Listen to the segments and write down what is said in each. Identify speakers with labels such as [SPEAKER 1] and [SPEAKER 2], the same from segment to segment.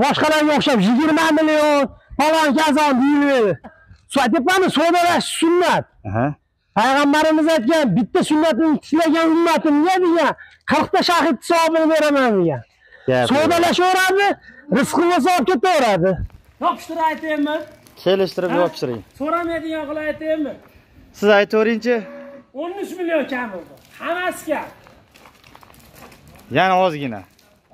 [SPEAKER 1] boshqalarga o'xshab yigirma million falon kazon deyiveradi aytyapmanmi savdolash sunnat
[SPEAKER 2] Aha.
[SPEAKER 1] payg'ambarimiz aytgan bitta sunnatni tiklagan ummatimga degan qirqta shahid savobini beraman degan
[SPEAKER 2] Gap.
[SPEAKER 1] savdolashaveradi rizqimiz olib ketaveradi
[SPEAKER 3] Topishtirib aytaymi?
[SPEAKER 2] Kelishtirib tushiring.
[SPEAKER 3] So'ramaydigan qilib aytaymi?
[SPEAKER 2] Siz aytaveringchi.
[SPEAKER 3] 13 million kam bo'ldi. Hammasi kam.
[SPEAKER 2] Yana ozgina.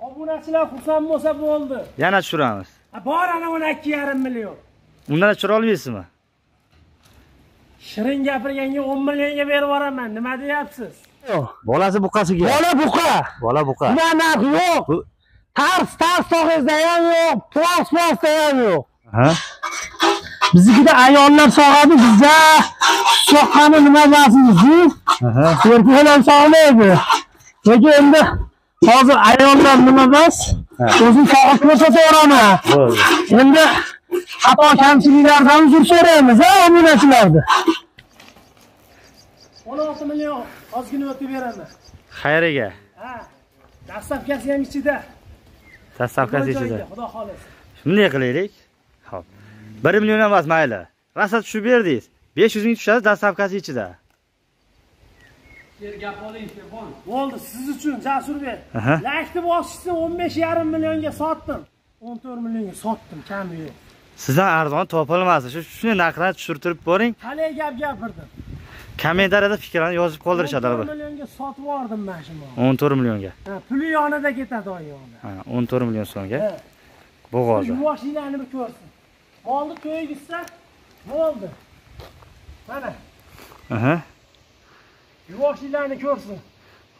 [SPEAKER 3] Obunachilar xursand bo'lsa bo'ldi.
[SPEAKER 2] Yana tushiramiz.
[SPEAKER 3] Ha, Bor ana 12,5 million.
[SPEAKER 2] Undan tushira olmaysizmi?
[SPEAKER 3] Shirin gapirganga 10 millionga berib yuboraman. Nima deyapsiz?
[SPEAKER 2] Bolasi buqasiga.
[SPEAKER 1] bola buqa
[SPEAKER 2] Bola buqa.
[SPEAKER 1] bunaqa narx yo'q tars tars tog'izda ham yo'q plos plosda ham yo'q
[SPEAKER 2] Ha?
[SPEAKER 1] biznikida ayollar sog'adi bizda soqqani nima
[SPEAKER 2] Aha.
[SPEAKER 1] erkaklar sog'maydi lekin endi hozir ayollar nima emas o'zini sog'ib ko'rsataveraman
[SPEAKER 2] Bo'ldi.
[SPEAKER 1] endi xato kamchiliklardan uzr so'raymiz a obunachilarni
[SPEAKER 3] 16 million ozgina o'tib beraman.
[SPEAKER 2] Xayriga.
[SPEAKER 3] Ha. Dastavkasi ham ichida.
[SPEAKER 2] Dastavkasi ichida.
[SPEAKER 3] Xudo xohlasa.
[SPEAKER 2] Shunday qilaylik. Xo'p. 1 million emas mayli. Rosa tushib berdingiz. 500 ming tushadi dastavkasi ichida.
[SPEAKER 3] Bo'ldi, siz uchun Jasurbek.
[SPEAKER 2] Aha.
[SPEAKER 3] Lakni bosishni 15,5 millionga sotdim. 14 millionga sotdim, kami yo'q.
[SPEAKER 2] Sizdan arzon topilmasa, shu shuni narxini tushirtirib boring.
[SPEAKER 3] Qalay gap gapirdim.
[SPEAKER 2] Kommentariyada fikrlarni yozib qoldirishadi
[SPEAKER 3] 14
[SPEAKER 2] albatta.
[SPEAKER 3] millionga sotib yubordim mana shu molni.
[SPEAKER 2] 14 millionga.
[SPEAKER 3] Ha, puli yonida ketadi oyog'ida.
[SPEAKER 2] Ha, 14 million so'mga.
[SPEAKER 3] Ha.
[SPEAKER 2] Bo'g'ozi.
[SPEAKER 3] Yuvoshliklarni bir ko'rsin. Molni to'ygizsa, bo'ldi. Mana,
[SPEAKER 2] Aha.
[SPEAKER 3] Yuvoshliklarni ko'rsin.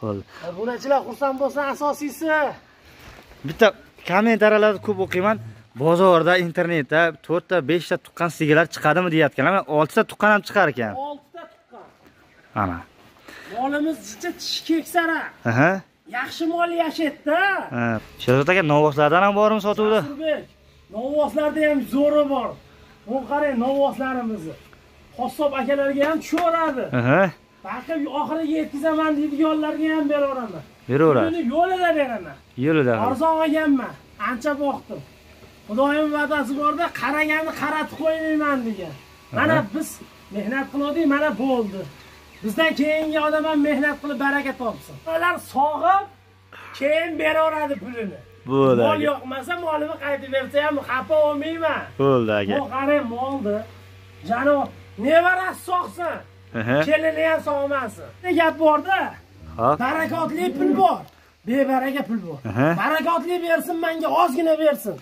[SPEAKER 2] Bo'ldi.
[SPEAKER 3] Bunachilar xursand bo'lsa asosiysi.
[SPEAKER 2] Bitta kommentariyalarni ko'p o'qiyman. Bozorda, internetda 4 ta, 5 ta tuqqan sigirlar chiqadimi deyotganlar. 6 ta tuqqan ham chiqar ekan.
[SPEAKER 3] 6 ta tuqqan.
[SPEAKER 2] Ana.
[SPEAKER 3] Molimiz jicha tishi keksara. Yaxshi mol yashaydi-da.
[SPEAKER 2] Ha. Sherzod aka novvoslardan ham bormi sotuvda?
[SPEAKER 3] Novvoslarda ham zo'ri bor. Bu qarang novvoslarimizni. Qassob akalarga ham tushaveradi. Balki oxiriga yetkazaman deydiganlarga ham beraveraman.
[SPEAKER 2] Beraveradi.
[SPEAKER 3] Buni yo'lida beraman.
[SPEAKER 2] Yo'lida.
[SPEAKER 3] Arzon olganman. Ancha boqdim. Xudoyim va'dasi borda qaraganni qaratib qo'ymayman degan. Mana biz mehnat qildik, mana bo'ldi. Bizdan keyingi odam ham mehnat qilib baraka topsin. Ular sog'ib keyin beraveradi pulini.
[SPEAKER 2] Bo'ldi.
[SPEAKER 3] Mol yoqmasa molini qaytib bersa ham xafa bo'lmayman.
[SPEAKER 2] Bo'ldi aka.
[SPEAKER 3] Bu qarang moldi. Janob, nevarasi sog'sin. Kelini ham sog'masin. Ne gap borda? Barakotli pul bor. Bebaraka pul bor. Barakotli bersin menga ozgina bersin.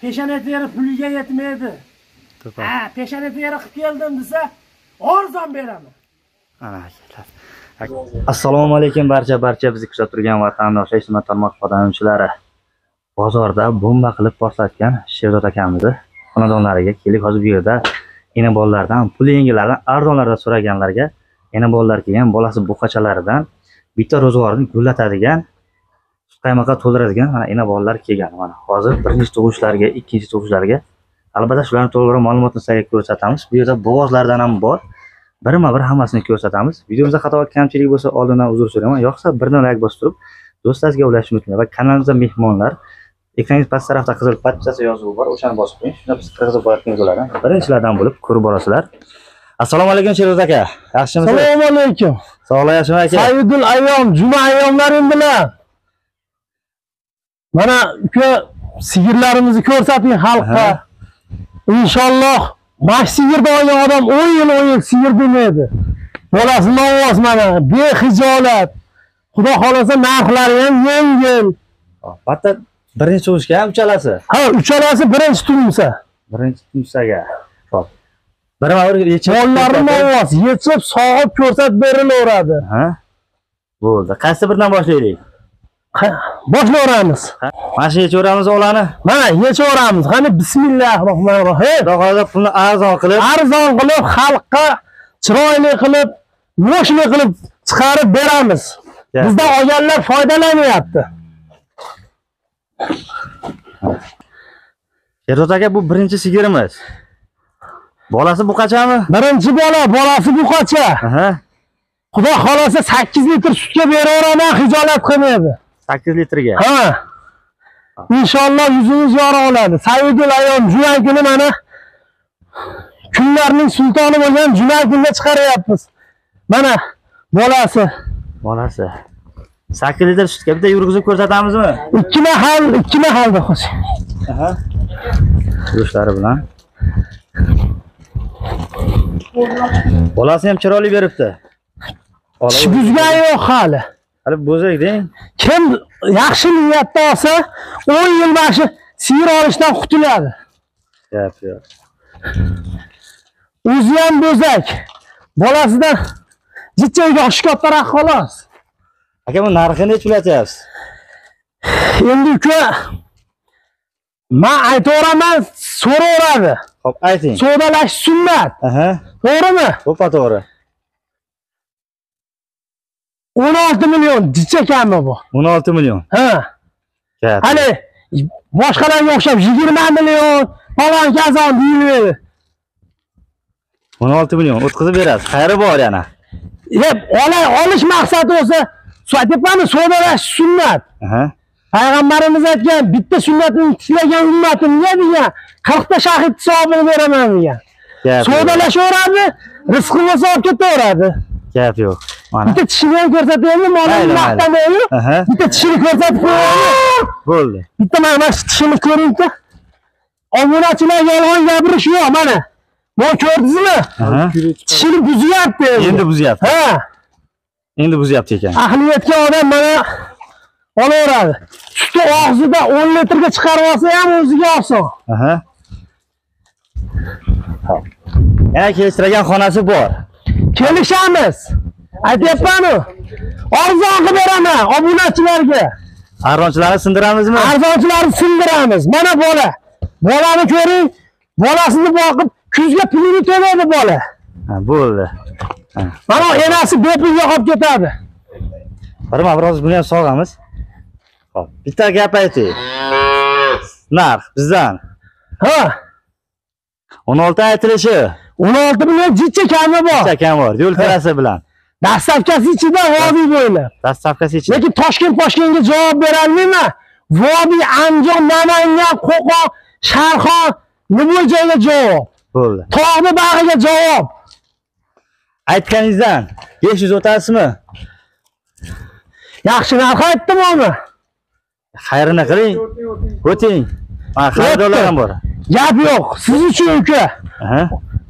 [SPEAKER 3] Peshona teri puliga yetmaydi. Ha, peshona teri qilib keldim desa, arzon beraman.
[SPEAKER 2] Ana. Assalomu alaykum barcha barcha bizni kuzatib turgan vatandoshlar, ijtimoiy tarmoq foydalanuvchilari. Bozorda bomba qilib portlatgan Sherzod akamizni xonadonlariga keldik. Hozir bu yerda ena bolalardan, pul yengilardan arzonlarda so'raganlarga yana bolalar kelgan, bolasi buqachalaridan bitta ro'zg'orni gullatadigan, qaymoqqa to'ldiradigan mana ena bolalar kelgan. Mana hozir birinchi tug'ishlarga, ikkinchi tug'ishlarga albatta shularni to'liqroq ma'lumotni sizlarga ko'rsatamiz. Bu yerda bo'g'ozlardan ham bor. birma bir hammasini ko'rsatamiz videomizda xato va kamchilik bo'lsa oldindan uzr so'rayman yoqsa birdan layk bosib turib do'stlaringizga ulashishni unutmang va kanalimizda mehmonlar ekranning past tarafida qizil patchasi yozuvi bor o'shani bosib qo'ying. Shunda biz kirgizib borayotgan videolardan birinchilardan bo'lib ko'rib borasizlar. Assalomu alaykum sherzod aka. Yaxshimisiz?
[SPEAKER 1] Assalomu alaykum.
[SPEAKER 2] Sog'layapsizmi aka?
[SPEAKER 1] Saidul ayyom juma ayyomlaring bilan. Mana uka sigirlarimizni ko'rsating xalqqa. Inshaalloh mana shu sigirni olgan odam o'n yil o'n yil sigir demaydi bolasi novvos mana behijolat. Xudo xohlasa narxlari ham yengil.
[SPEAKER 2] Albatta birinchi ham uchalasi?
[SPEAKER 1] Ha uchalasi birinchi tug'ilsa
[SPEAKER 2] birinchi tug'ishsaga hop birma bir yechib
[SPEAKER 1] mollari novvos yechib sog'ib ko'rsatib berilaveradi.
[SPEAKER 2] Ha? Bo'ldi. Qaysi biridan boshlaylik?
[SPEAKER 1] Boshlayveramiz.
[SPEAKER 2] Mana shu yechaveramiz olani
[SPEAKER 1] mana yechaveramiz. Qani bismillah rohmanir rohim
[SPEAKER 2] xudo xohlasa pulni arzon qilib
[SPEAKER 1] arzon qilib xalqqa chiroyli qilib moshina qilib chiqarib beramiz. Bizdan olganlar foydalanyapti
[SPEAKER 2] Sherzod aka bu birinchi sigirimiz. Bolasi buqachami?
[SPEAKER 1] birinchi bola bolasi buqacha
[SPEAKER 2] Aha.
[SPEAKER 1] xudo xohlasa sakkiz litr sutga beraveraman hijolat qilmaydi
[SPEAKER 2] 8 litrga.
[SPEAKER 1] ha inshaalloh yuzingiz yorug' bo'ladi saidul ayom juma kuni mana kunlarning sultoni bo'lgan juma kunida chiqaryapmiz mana bolasi
[SPEAKER 2] bolasi sakkiz litr sutga bitta yurgizib ko'rsatamizmi?
[SPEAKER 1] Ikki mahal ikki mahalda hozir
[SPEAKER 2] yurishlari bilan. Bolasi ham chiroyli beribdi.
[SPEAKER 1] Buzgani yo'q hali.
[SPEAKER 2] Hali bo'zak deng.
[SPEAKER 1] Kim yaxshi niyatda olsa o'n yil mana shu olishdan qutuladi.
[SPEAKER 2] Gap yo'q.
[SPEAKER 1] O'zi ham bo'zak. Bolasidan yoshi kattaroq xolos
[SPEAKER 2] aka bu narxini necha pul aytyapsiz
[SPEAKER 1] endi uka man aytaveraman so'raveradi.
[SPEAKER 2] Ho'p ayting.
[SPEAKER 1] Savdolash sunnat. To'g'rimi?
[SPEAKER 2] To'ppa to'g'ri.
[SPEAKER 1] o'n olti million jicha kami bu?
[SPEAKER 2] O'n olti million.
[SPEAKER 1] Ha. Hali boshqalarga o'xshab yigirma million falon kazon deyiveradi
[SPEAKER 2] o'n olti million o'tkazib berasiz. Xayri bor yana.
[SPEAKER 1] Olish maqsadi bo'lsa aytyapmanmi savdolash sunnat. Payg'ambarimiz aytgan bitta sunnatni tiklagan ummatimga degan qirqta shahid savobini beraman degan. Savdolashaveradi rizqi bo'lsa olib ketaveradi
[SPEAKER 2] gap yo'q. Mana.
[SPEAKER 1] Bitta tishini ham ko'rsataymi molini maqtamaymi bitta tishini ko'rsatib qo'yaymi
[SPEAKER 2] bo'ldi.
[SPEAKER 1] Bitta mana mana shu tishini ko'ringchi obunachilar yolg'on gapirish yo'q mana. Bunu ko'rdingizmi tishini buzyapti.
[SPEAKER 2] Endi buzyapti.
[SPEAKER 1] Ha
[SPEAKER 2] endi buzyapti ekan.
[SPEAKER 1] Ahli yetgan odam mana olaveradi. Suti og'zida o'n litrga chiqarib olsa ham o'ziga oson.
[SPEAKER 2] Aha. Yana kelishtirgan xonasi bor.
[SPEAKER 1] Kelishamiz. Aytyapmanu? Arzon qilib beraman obunachilarga.
[SPEAKER 2] Arzonchilarni sindiramizmi?
[SPEAKER 1] Arzonchilarni sindiramiz. Mana bola. Bolani ko'ring. Bolasini boqib kuzga pulini to'laydi bola.
[SPEAKER 2] Ha, bo'ldi
[SPEAKER 1] mana enasi bepulga qolib ketadi.
[SPEAKER 2] Birma biroz buni ham sog'amiz. Hop bitta gap ayting. Narx bizdan.
[SPEAKER 1] Ha.
[SPEAKER 2] O'n olti aytilishi.
[SPEAKER 1] O'n olti million jicha kami bor.
[SPEAKER 2] Chakam bor yo'l kirasi bilan.
[SPEAKER 1] Dastlabkasi ichida vodiy bo'ylab
[SPEAKER 2] dastavkasi ichida.
[SPEAKER 1] Lekin toshkent toshkentga javob berolmayman vodiy andijon namangan qo'qon sharxon любой joyga javob?
[SPEAKER 2] Bo'ldi.
[SPEAKER 1] Tog'ni bag'iga javob
[SPEAKER 2] aytganingizdan besh yuz o'tasizmi?
[SPEAKER 1] Yaxshi narx aytdim uni?
[SPEAKER 2] Xayrini qiling. O'ting. Mana xaridorlar ham bor.
[SPEAKER 1] Gap yo'q. Siz uchun uka.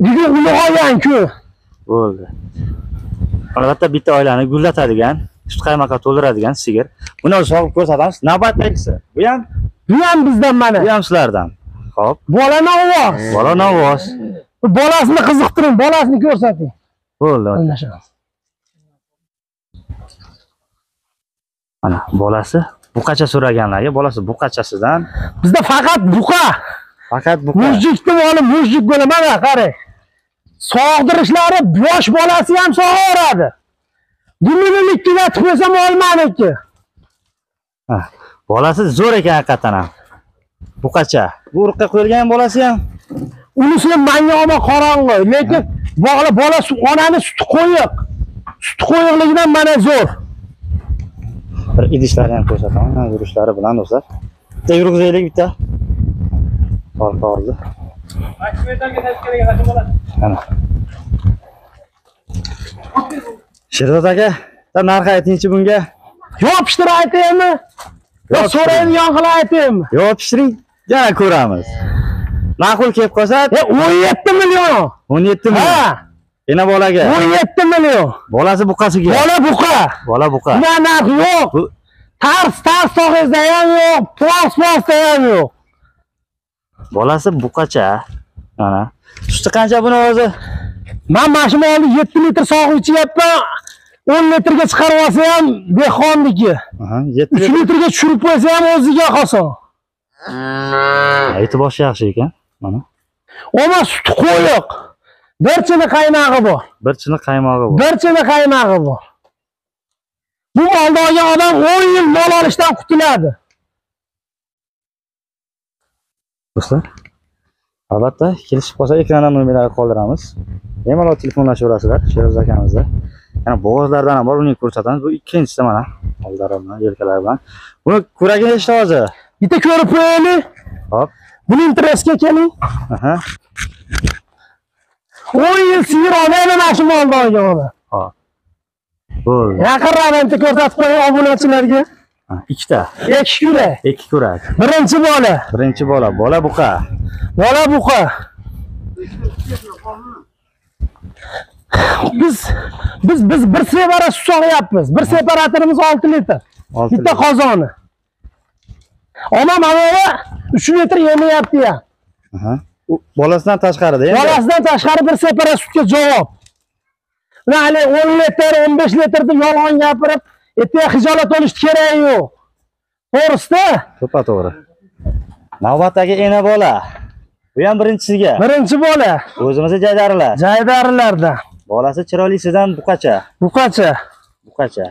[SPEAKER 1] Bugun ulg'aygan kun
[SPEAKER 2] bo'ldi. Albatta bitta oilani gullatadigan sut qaymoqqa to'ldiradigan sigir. Buni sog'ib ko'rsatamiz. Navbatdagisi bu ham
[SPEAKER 1] bu ham bizdan mana.
[SPEAKER 2] Bu ham sizlardan. Ho'p
[SPEAKER 1] bolani ovoz.
[SPEAKER 2] Bola novoz
[SPEAKER 1] bolasini qiziqtiring bolasini ko'rsating
[SPEAKER 2] bo'ldi mana bolasi buqacha so'raganlarga bolasi buqachasidan.
[SPEAKER 1] Bizda faqat buqa.
[SPEAKER 2] Faqat buqa.
[SPEAKER 1] Mujikni moli mujik bo'ladi mana qarang. Sog'dirishlari yosh bolasi ham sog'averadi. Duminikida qo'ysa mol maniki
[SPEAKER 2] Ha, bolasi zo'r ekan haqiqatdan ham buqacha. Bu urug'ga qo'yilgan bolasi ham.
[SPEAKER 1] Unisini manga olma qorong'i lekin bola bola onani suti qo'yiq. Suti qo'yiqligidan mana zo'r.
[SPEAKER 2] Bir idishlarini ham ko'rsataman mana yurishlari bilan do'stlar. Bitta yurg'izaylik bitta. Orqa oldi mana. Sherzod aka bitta narx aytingchi bunga.
[SPEAKER 1] Yopishtirib aytaymi? Yo
[SPEAKER 2] Yopishtiring.
[SPEAKER 1] so'raydigan qilib aytaymi?
[SPEAKER 2] Yo pishiring. Yana ko'ramiz ma'qul kelib qolsa
[SPEAKER 1] e o'n yetti million.
[SPEAKER 2] o'n yetti million. Yana bolaga.
[SPEAKER 1] o'n yetti million.
[SPEAKER 2] Bolasi buqasiga.
[SPEAKER 1] Bola buqa.
[SPEAKER 2] Bola buqa.
[SPEAKER 1] Bunaqa narx yo'q tars tars sog'izda ham yo'q. Plos plosda ham yo'q.
[SPEAKER 2] Bolasi buqacha. Mana. Suti qancha buni o'zi?
[SPEAKER 1] Man mana shu molni yetti litr sog'ib ichyapman. o'n litrga chiqarib olsa ham dehqonniki uch litrga tushirib qo'ysa ham o'ziga oson
[SPEAKER 2] eti boshi yaxshi ekan mana.
[SPEAKER 1] Oma suti qo'yiq. Bir chini qaymog'i bor.
[SPEAKER 2] Bir chini qaymog'i bor.
[SPEAKER 1] Bir chini qaymog'i bor. Bu molni olgan odam o'n yil mol olishdan qutuladi
[SPEAKER 2] do'stlar albatta kelishib qolsa ekrandan nomerlarni qoldiramiz. Bemalol telefonlashaverasizlar sheroz akamizda. Yana bo'g'izlardan ham bor uni ko'rsatamiz. Bu ikkinchisi mana oldilari bilan yelkalari bilan. Buni kuragi nechta hozir.
[SPEAKER 1] Bitta ko'rib qo'yaylik.
[SPEAKER 2] Hop.
[SPEAKER 1] Buni interestga keling
[SPEAKER 2] Aha.
[SPEAKER 1] o'n yil sigir olmaydi mana shu molni olgan
[SPEAKER 2] Hop. Bo'ldi.
[SPEAKER 1] yaqin ramentni ko'rsatib qo'ying obunachilarga
[SPEAKER 2] Ha, Ikkita.
[SPEAKER 1] ikki kurak
[SPEAKER 2] Ikki kurak.
[SPEAKER 1] birinchi bola
[SPEAKER 2] Birinchi bola, bola buqa.
[SPEAKER 1] bola buqa biz biz biz bir separat suv bir separatorimiz olti litr
[SPEAKER 2] Olti
[SPEAKER 1] bitta qozoni onam anavi uch litr yemayapti.
[SPEAKER 2] U Bolasidan tashqarida
[SPEAKER 1] bolasidan tashqari bir separat sutga javob hali o'n litr o'n besh litr deb yolg'on gapirib ertaga hijolat olishni keragi yo'q to'g'risida
[SPEAKER 2] To'ppa to'g'ri. Navbatdagi ena bola. Bu ham birinchisiga.
[SPEAKER 1] birinchi bola
[SPEAKER 2] O'zimizni jaydarilar.
[SPEAKER 1] jaydarilardan
[SPEAKER 2] Bolasi chiroylisidan buqacha.
[SPEAKER 1] buqacha
[SPEAKER 2] Buqacha.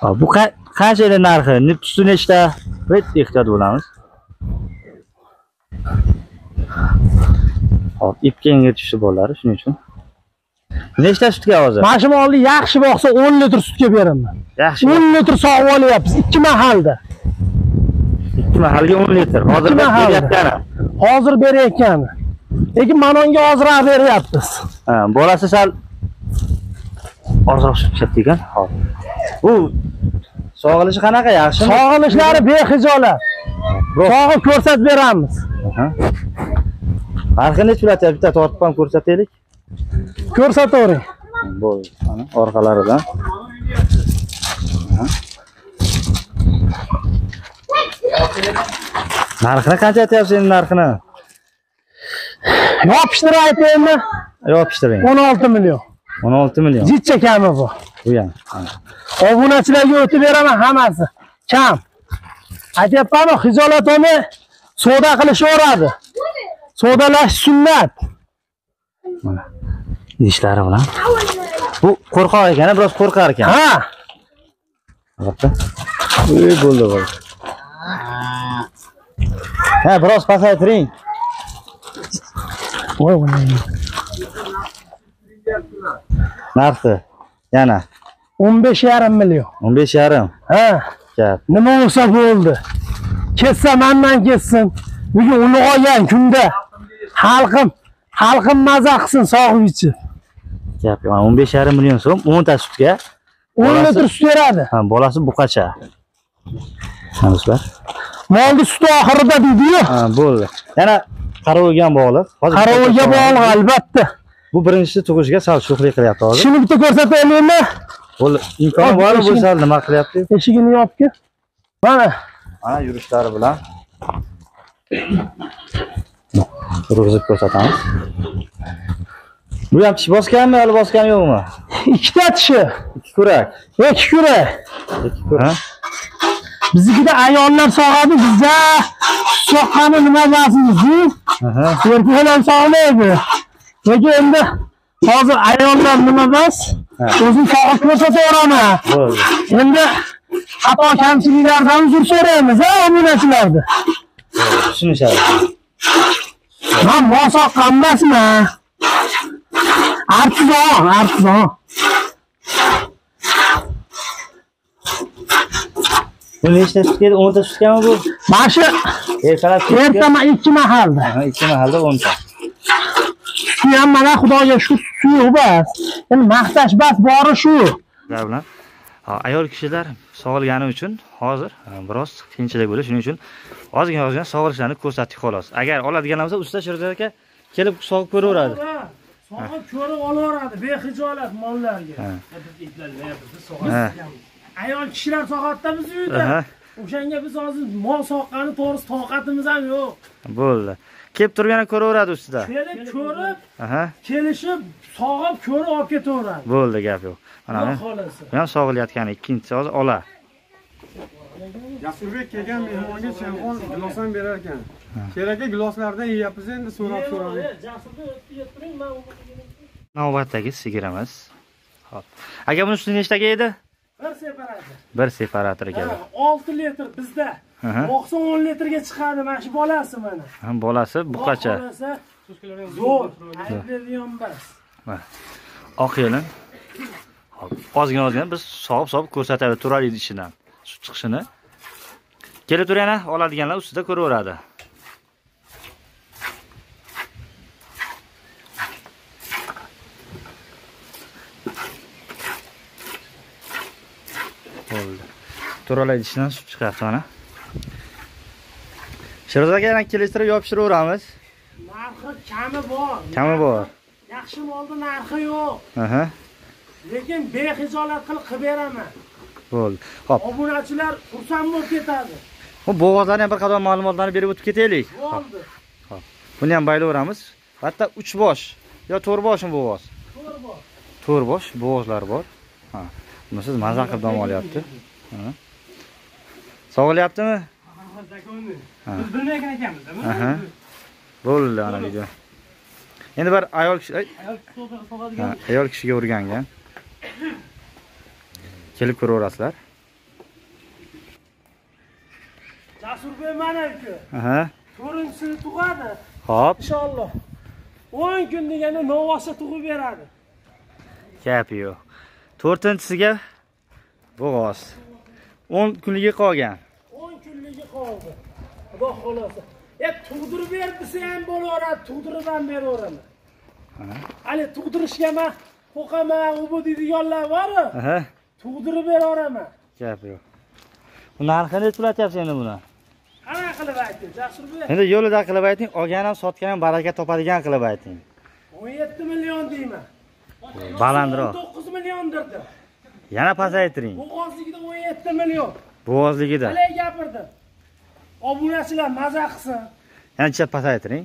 [SPEAKER 2] Ha, bu qa- qancha narxi? Nutsi nechta? Ret ehtiyot bo'lamiz. Hop, ipga yenga tushdi bolalari shuning uchun. Nechta sutga hozir?
[SPEAKER 1] mana shu molni yaxshi boqsa o'n litr sutga beraman
[SPEAKER 2] Yaxshi.
[SPEAKER 1] o'n litr sog'ib olyapmiz ikki mahalda
[SPEAKER 2] Ikki mahalga 10 litr. Hozir beryapti
[SPEAKER 1] hozir berayotgani lekin manonga ozroq beryapmiz
[SPEAKER 2] Ha, bolasi sal ozroq chiqyapti ekan. Hop. Bu sog'lishi qanaqa? Yaxshimi?
[SPEAKER 1] sog'inishlari behijolat sog'ib ko'rsatib beramiz.
[SPEAKER 2] Narxi necha bo'lyapti? Bitta tortib ham ko'rsataylik.
[SPEAKER 1] ko'rsatavering
[SPEAKER 2] Bo'ldi. Mana orqalaridan. Narxini qancha aytyapsiz endi narxini?
[SPEAKER 1] yopishtirib aytaymi
[SPEAKER 2] Yopishtiring.
[SPEAKER 1] o'n olti million
[SPEAKER 2] 16 million.
[SPEAKER 1] jicha kami bu
[SPEAKER 2] Bu ham.
[SPEAKER 1] Obunachilarga o'tib beraman hammasi kam aytyapmanmi hijolat uni savdo qilishaveradi savdolash sunnat
[SPEAKER 2] Mana. Idishlari bilan. Bu qo'rqoq ekan, biroz qo'rqar ekan.
[SPEAKER 1] ha
[SPEAKER 2] Albatta. Bo'ldi, bo'ldi. Ha, biroz pasaytiring.
[SPEAKER 1] voy voy
[SPEAKER 2] Narxi. Yana
[SPEAKER 1] o'n besh yarim million
[SPEAKER 2] 15 yarim.
[SPEAKER 1] ha
[SPEAKER 2] Gap.
[SPEAKER 1] nima bo'lsa bo'ldi ketsa mandan ketsin bugun ulg'aygan kunda xalqim xalqim maza qilsin sog'ib ichib
[SPEAKER 2] Gap. Mana 15 yarim million so'm 10 ta sutga.
[SPEAKER 1] o'n
[SPEAKER 2] Bolasi-
[SPEAKER 1] litr sut beradi
[SPEAKER 2] Ha, bolasi buqacha. Do'stlar.
[SPEAKER 1] molni suti oxirida deydiyu
[SPEAKER 2] Ha, bo'ldi. Yana qarovga ham bog'liq. Hozir
[SPEAKER 1] qarovga bog'liq albatta
[SPEAKER 2] Bu birinchisi tug'ishiga sal sho'xlik qilyapti hozir.
[SPEAKER 1] ishini bitta ko'rsataylikmi
[SPEAKER 2] Bo'ldi. Imkoni bor bo'lsa nima qilyapti?
[SPEAKER 1] eshigini yopgin mana
[SPEAKER 2] Mana yurishlari bilan turg'izib ko'rsatamiz. Bu ham tish bosganmi, hali bosgani yo'qmi?
[SPEAKER 1] ikkita tishi
[SPEAKER 2] Ikki kurak.
[SPEAKER 1] ikki kurak
[SPEAKER 2] Ikki kurak.
[SPEAKER 1] biznikida ayollar sog'adi bizda soqqani nima bilasiz-ku?
[SPEAKER 2] Aha.
[SPEAKER 1] erkaklar sog'maydi lekin endi hozir ayollar nima emas o'zim sog'ib ko'rsataveraman
[SPEAKER 2] Bo'ldi.
[SPEAKER 1] endi xato kamchiliklardan uzr so'raymiz a obunachilarni
[SPEAKER 2] Tushunishadi.
[SPEAKER 1] man mol soqqan emasman artizon artizon
[SPEAKER 2] Bu nechta sutga edi? 10 ta sutgami bu?
[SPEAKER 1] mana shu
[SPEAKER 2] Ertalab sutga.
[SPEAKER 1] ertaman ikki mahalda
[SPEAKER 2] Aha, ikki mahalda 10 ta.
[SPEAKER 1] Shu ham mana xudoga shukur suyuq bas endi maqtash bas bori shu
[SPEAKER 2] bilan ha, ayol kishilar sog'ilgani uchun hozir biroz qiyinchilik bo'ldi. Shuning uchun ozgina ozgina sog'ilishlarni ko'rsatdik xolos. Agar oladigan bo'lsa, usta Shirzat aka kelib sog'ib ko'raveradi.
[SPEAKER 3] sog'ib ko'rib olaveradi behijolat mollarga
[SPEAKER 2] Ha.
[SPEAKER 3] Biz- ayol kishilar sog'adida biz uyda o'shanga biz hozir mol soqqani to'g'risi toqatimiz ham yo'q
[SPEAKER 2] bo'ldi. Kelib turib yana ko'raveradi ustida.
[SPEAKER 3] kelib ko'rib
[SPEAKER 2] Aha,
[SPEAKER 3] kelishib sog'ib ko'rib olib ketaveradi
[SPEAKER 2] bo'ldi gap yo'q. Mana bu ham sog'ilayotgani ikkinchisi hozir ola.
[SPEAKER 4] Jasurbek kelgan mehmonga shamxon gilos ham berar ekan. Kerakli giloslardan yeyapmiz endi so'rab so'rab.
[SPEAKER 3] turing man
[SPEAKER 2] Navbatdagi sigirimiz. Hop. Aka buni usti nechtaga edi?
[SPEAKER 3] bir separator
[SPEAKER 2] Bir separator keldi.
[SPEAKER 3] olti litr bizda
[SPEAKER 2] Aha.
[SPEAKER 3] boqsa o'n litrga chiqadi mana shu bolasi mana
[SPEAKER 2] Ha, Bolasi buqacha.
[SPEAKER 3] Xohlasa, zo'r ayblaydigan emas
[SPEAKER 2] Oq yelin. Ozgina ozgina biz sog'ib sog'ib ko'rsatadi turali ichidan. Sut chiqishini. kelib tur yana oladiganlar ustida ko'raveradi bo'ldi to'ralay idishidan suv chiqyapti mana sheroz aka yana kelishtirib yopishtiraveramiz
[SPEAKER 3] narxi kami bor.
[SPEAKER 2] Kami bor.
[SPEAKER 3] yaxshi molni narxi yo'q.
[SPEAKER 2] Aha.
[SPEAKER 3] Lekin bexijolat qilib qilib beraman.
[SPEAKER 2] Bo'ldi. Ho'p.
[SPEAKER 3] Obunachilar xursand bo'lib ketadi.
[SPEAKER 2] Bu bo'g'ozlarni ham bir qator ma'lumotlarni berib o'tib ketaylik.
[SPEAKER 3] Bo'ldi.
[SPEAKER 2] Buni ham baylayveramiz bitta uch bosh yo to'rt boshmi bo'g'oz?
[SPEAKER 3] To'g'ri bor
[SPEAKER 2] to'rt bosh bo'g'ozlar bor. Ha. Buni siz maza qilib dam olyapti. Ha. sog'ilyaptimi
[SPEAKER 3] Biz bilmagan ekanmiz
[SPEAKER 2] aha. bo'ldi ana video endi bir ayol kishi ayol kishiga o'rgangan. Kelib ko'raverasizlar.
[SPEAKER 3] Jasurbek mana uka
[SPEAKER 2] aha.
[SPEAKER 3] To'rtinchisini tug'adi.
[SPEAKER 2] Ho'p.
[SPEAKER 3] Inshaalloh. O'n kun deganda novvosa tug'ib beradi.
[SPEAKER 2] Gapi yo'q. To'rtinchisiga bo'g'oz. O'n kunligi qolgan
[SPEAKER 3] qoldi. Xudo xohlasa e tug'dirib ber desa ham bo'laveradi tug'dirib ham beraveraman hali tug'dirishga man qo'rqaman u bu deydiganlar boru. Tug'dirib beraveraman
[SPEAKER 2] gapi yo'q. Bu narxini deb to'latyapsiz endi buni?
[SPEAKER 3] Qanaqa qilib ayting jasurbek
[SPEAKER 2] endi yo'lida qilib ayting olgan ham sotgan ham baraka topadigan qilib ayting.
[SPEAKER 3] O'n yetti million deyman.
[SPEAKER 2] Balandroq.
[SPEAKER 3] To'qqiz million dirdi
[SPEAKER 2] yana pasaytiring.
[SPEAKER 3] Bo'g'ozligida o'n yetti million.
[SPEAKER 2] Bo'g'ozligida
[SPEAKER 3] qalay gapirdim obunachilar maza qilsin.
[SPEAKER 2] Yana chap pasaytiring.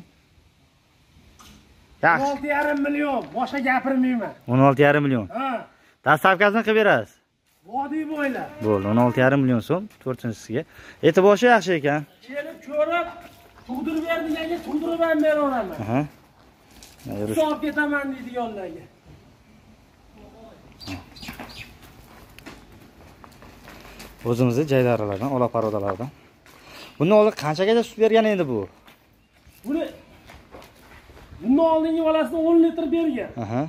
[SPEAKER 3] O'n
[SPEAKER 2] yaxshi.
[SPEAKER 3] olti yarim million. Boshqa gapirmayman.
[SPEAKER 2] O'n olti yarim million.
[SPEAKER 3] Ha.
[SPEAKER 2] Dastavkasini qilib berasiz.
[SPEAKER 3] Vodiy bo'ylab
[SPEAKER 2] bo'ldi o'n olti yarim million so'm to'rtinchisiga eti boshi yaxshi ekan.
[SPEAKER 3] Kelib ko'rib tug'dirib ber deganga tug'dirib ham beraveraman hisob ketaman deydiganlarga
[SPEAKER 2] o'zimizni jaydarilardan ola parodalardan bundan oldin qanchagacha sut bergan endi bu?
[SPEAKER 3] Buni bundan oldingi bolasini o'n litr bergan.
[SPEAKER 2] Aha.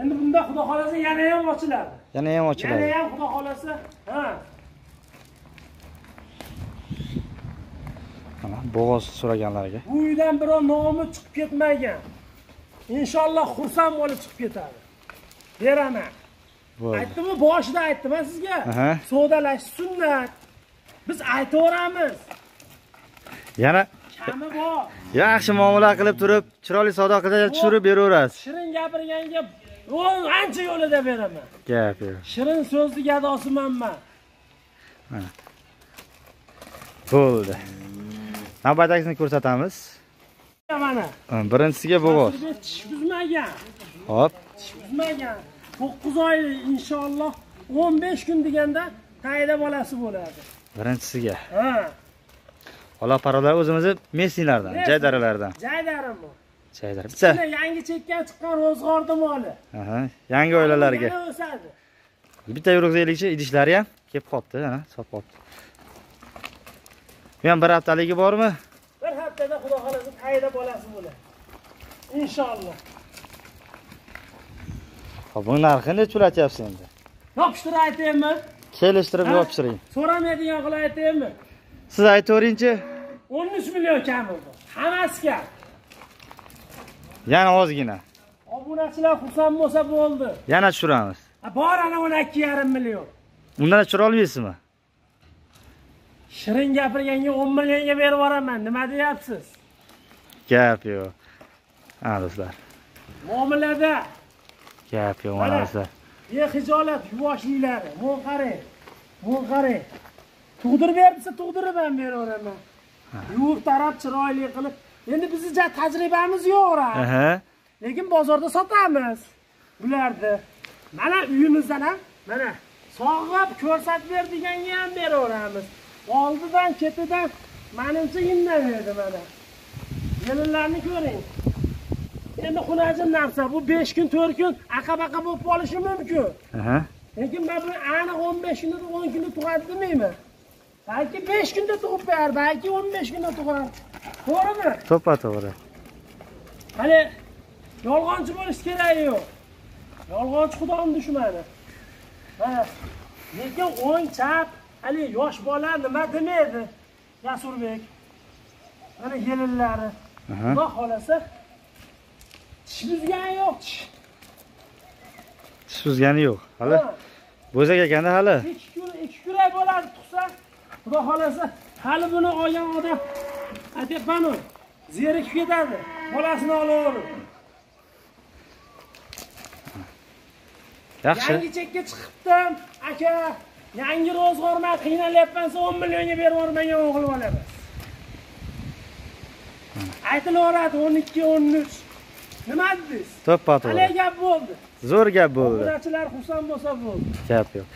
[SPEAKER 3] Endi bunda xudo xohlasa yana ham ochiladi.
[SPEAKER 2] Yana ham
[SPEAKER 3] yana
[SPEAKER 2] ochiladi
[SPEAKER 3] ham xudo xohlasa ha.
[SPEAKER 2] Mana bo'g'oz so'raganlarga.
[SPEAKER 3] Bu uydan birov nomi chiqib ketmagan. Inshaalloh xursand bo'lib chiqib ketadi. Beraman.
[SPEAKER 2] Bo'ldi
[SPEAKER 3] aytdimu boshida aytdim sizga.
[SPEAKER 2] Aha.
[SPEAKER 3] savdolash sunnat biz aytaveramiz.
[SPEAKER 2] Yana
[SPEAKER 3] kami bor.
[SPEAKER 2] yaxshi muomala qilib turib chiroyli savdo qilib tushirib beraverasiz.
[SPEAKER 3] Shirin gapirganga o'n ancha yo'lida beraman.
[SPEAKER 2] Gap yo'q.
[SPEAKER 3] Shirin so'zni gadosimanman
[SPEAKER 2] bo'ldi. Navbatdagisini ko'rsatamiz.
[SPEAKER 3] Mana
[SPEAKER 2] birinchisiga bo'g'oz
[SPEAKER 3] tish buzmagan.
[SPEAKER 2] Hop.
[SPEAKER 3] Tish buzmagan. To'qqiz oy inshaalloh o'n besh kun deganda qayda bolasi bo'ladi
[SPEAKER 2] birinchisiga.
[SPEAKER 3] Ha.
[SPEAKER 2] Ola parolar o'zimizni messinlardan
[SPEAKER 3] Messi.
[SPEAKER 2] jaydarilardan
[SPEAKER 3] jaydarim bu.
[SPEAKER 2] Jaydar bitta.
[SPEAKER 3] Yangi chekkan chiqqan ro'zg'orni moli.
[SPEAKER 2] Aha yangi oilalarga.
[SPEAKER 3] O'sadi.
[SPEAKER 2] Bitta yuruk ellikchi idishlari ham kelib qolibdi ana sotib qolibdi bu ham bir haftaligi bormi?
[SPEAKER 3] Bir haftada xudo xohlasa qayda bolasi bo'ladi inshaalloh.
[SPEAKER 2] Xo'p, buni narxini necha to'latyapsiz endi.
[SPEAKER 3] Yopishtirib aytaymi
[SPEAKER 2] kelishtirib
[SPEAKER 3] Ha?
[SPEAKER 2] yopishtiring
[SPEAKER 3] so'ramaydigan qilib aytaymi
[SPEAKER 2] siz aytaveringchi
[SPEAKER 3] o'n uch million kami bu hammasi kam
[SPEAKER 2] yana ozgina.
[SPEAKER 3] Obunachilar xursand bo'lsa bo'ldi.
[SPEAKER 2] Yana tushiramiz.
[SPEAKER 3] Ha, bor ana o'n ikki yarim million.
[SPEAKER 2] Undan tushira olmaysizmi?
[SPEAKER 3] Shirin gapirganga o'n millionga berib yuboraman. Nima deyapsiz?
[SPEAKER 2] Gap yo'q. Ana do'stlar.
[SPEAKER 3] Muomalada.
[SPEAKER 2] Gap yo'q mana
[SPEAKER 3] Mana.
[SPEAKER 2] Do'stlar
[SPEAKER 3] bexijolat yuvoshliklari mo'l qarang tug'dirib ber desa tug'dirib ham beraveraman yuvib tarab chiroyli qilib endi bizni tajribamiz yo'qra lekin bozorda sotamiz bularni. Mana uyimizdan ham mana sog'ib ko'rsatib ber deganga ham beraveramiz. Oldidan ketidan manimcha indamaydi mana. Kelinlarni ko'ring endi xunajin narsa bu besh kun to'rt kun aqa baqa bo'lib qolishi mumkin. Lekin man buni aniq o'n besh kunda o'n kunda tug'adi demayman balki besh kunda tug'ib berar balki o'n besh kunda tug'adi to'g'rimi?
[SPEAKER 2] To'ppa to'g'ri.
[SPEAKER 3] Hali yolg'onchi bo'lish keragi yo'q yolg'onchi xudoni dushmani. Lekin o'ng chap haligi yosh bola nima demaydi jasurbek mana kelinlari
[SPEAKER 2] Aha.
[SPEAKER 3] xudo xohlasa tish buzgani yo'q. Tish
[SPEAKER 2] buzgani yo'q. Hali
[SPEAKER 3] Ha.
[SPEAKER 2] bo'zak ekanda hali.
[SPEAKER 3] Ikki kun ikki kurak bo'ladi tug'sa xudo xohlasa hali buni olgan odam aytyapmanu zerikib ketadi. Bolasini olaverib
[SPEAKER 2] yaxshi.
[SPEAKER 3] Yangi chekka chiqibdim. Aka yangi ro'zg'or man qiynalyapman o'n millionga berib yubormagan o'g'il olaman aytilaveradi o'n ikki o'n uch nima dedingiz
[SPEAKER 2] to'ppa to'g'ri
[SPEAKER 3] haligi gap bo'ldi.
[SPEAKER 2] Zo'r gap bo'ldi.
[SPEAKER 3] Obunachilar xursand bo'lsa bo'ldi.
[SPEAKER 2] Gap yo'q.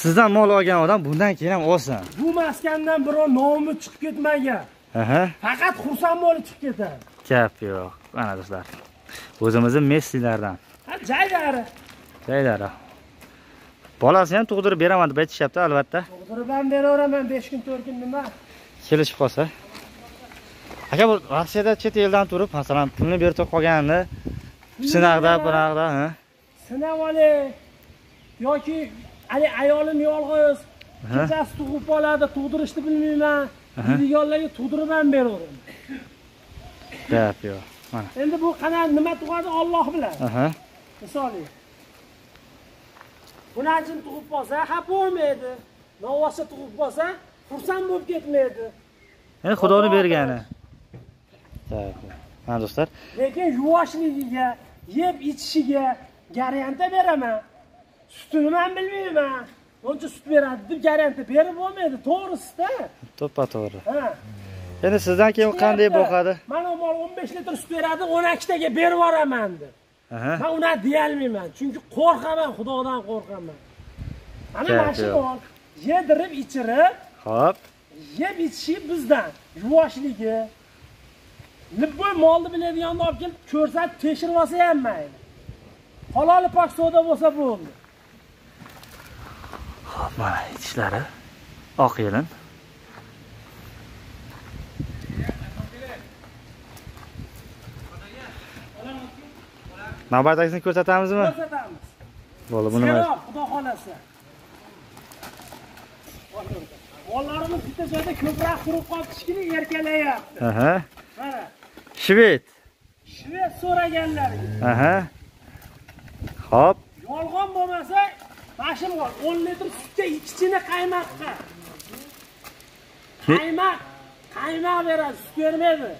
[SPEAKER 2] Sizdan mol olgan odam bundan keyin ham olsin
[SPEAKER 3] bu maskandan birov nomi chiqib ketmagan.
[SPEAKER 2] Aha.
[SPEAKER 3] Faqat xursand bo'lib chiqib ketadi
[SPEAKER 2] gap yo'q. Mana do'stlar o'zimizni messilardan.
[SPEAKER 3] Ha jaydari
[SPEAKER 2] jaylari. Bolasini ham tug'dirib beraman deb aytishyapti albatta.
[SPEAKER 3] Tug'dirib ham beraveraman besh kun to'rt kun nima?
[SPEAKER 2] Kelishib qolsa aka bu rossiyada chet eldan turib masalan pulni berib qolganini sinaqda bunaqda ha?
[SPEAKER 3] sinab oling yoki haligi ayolim yolg'iz kechasi tug'ib oladi tug'dirishni bilmayman. Deydiganlarga tug'dirib ham beraveraman
[SPEAKER 2] gap yo'q. Mana.
[SPEAKER 3] Endi bu qanaqa nima tug'adi olloh biladi
[SPEAKER 2] aha.
[SPEAKER 3] Misoli bunachin tug'ib qolsa xafa bo'lmaydi. Novvoscha tug'ib qolsa xursand bo'lib ketmaydi.
[SPEAKER 2] Endi xudoni bergani mana do'stlar
[SPEAKER 3] lekin yuvoshligiga yeb ichishiga garanta beraman. Sutini ham bilmayman. Buncha sut beradi deb garanta berib bo'lmaydi. To'g'risida.
[SPEAKER 2] To'ppa to'g'ri.
[SPEAKER 3] Ha.
[SPEAKER 2] Endi sizdan keyin qanday boqadi?
[SPEAKER 3] mana mol o'n besh litr sut beradi o'n ikkitaga berib yuboraman deb.
[SPEAKER 2] Aha.
[SPEAKER 3] Man unaqa deyolmayman chunki qo'rqaman xudodan qo'rqaman. Mana
[SPEAKER 2] Gap
[SPEAKER 3] mana shu mol yedirib ichirib
[SPEAKER 2] ho'p.
[SPEAKER 3] yeb ichishi bizdan. Yuvoshligi любой molni biladiganni olib kelib ko'rsatib tekshirib olsa ham mayli. Haloli pok savdo bo'lsa bo'ldi.
[SPEAKER 2] Hop, mana itishlari oq yelin. Navbatdagisini ko'rsatamizmi?
[SPEAKER 3] Ko'rsatamiz.
[SPEAKER 2] Bo'ldi buni
[SPEAKER 3] xudo xohlasa. Mollarimiz bitta joyda ko'proq turib qolib kichkina erkalayapti
[SPEAKER 2] aha.
[SPEAKER 3] Mana
[SPEAKER 2] shved.
[SPEAKER 3] Shved so'raganlar.
[SPEAKER 2] Aha. Hop
[SPEAKER 3] yolg'on bo'lmasa shu mol o'n litr sutga ikkitini qaymoqqa qaymoq qaymoq beradi sut bermaydi.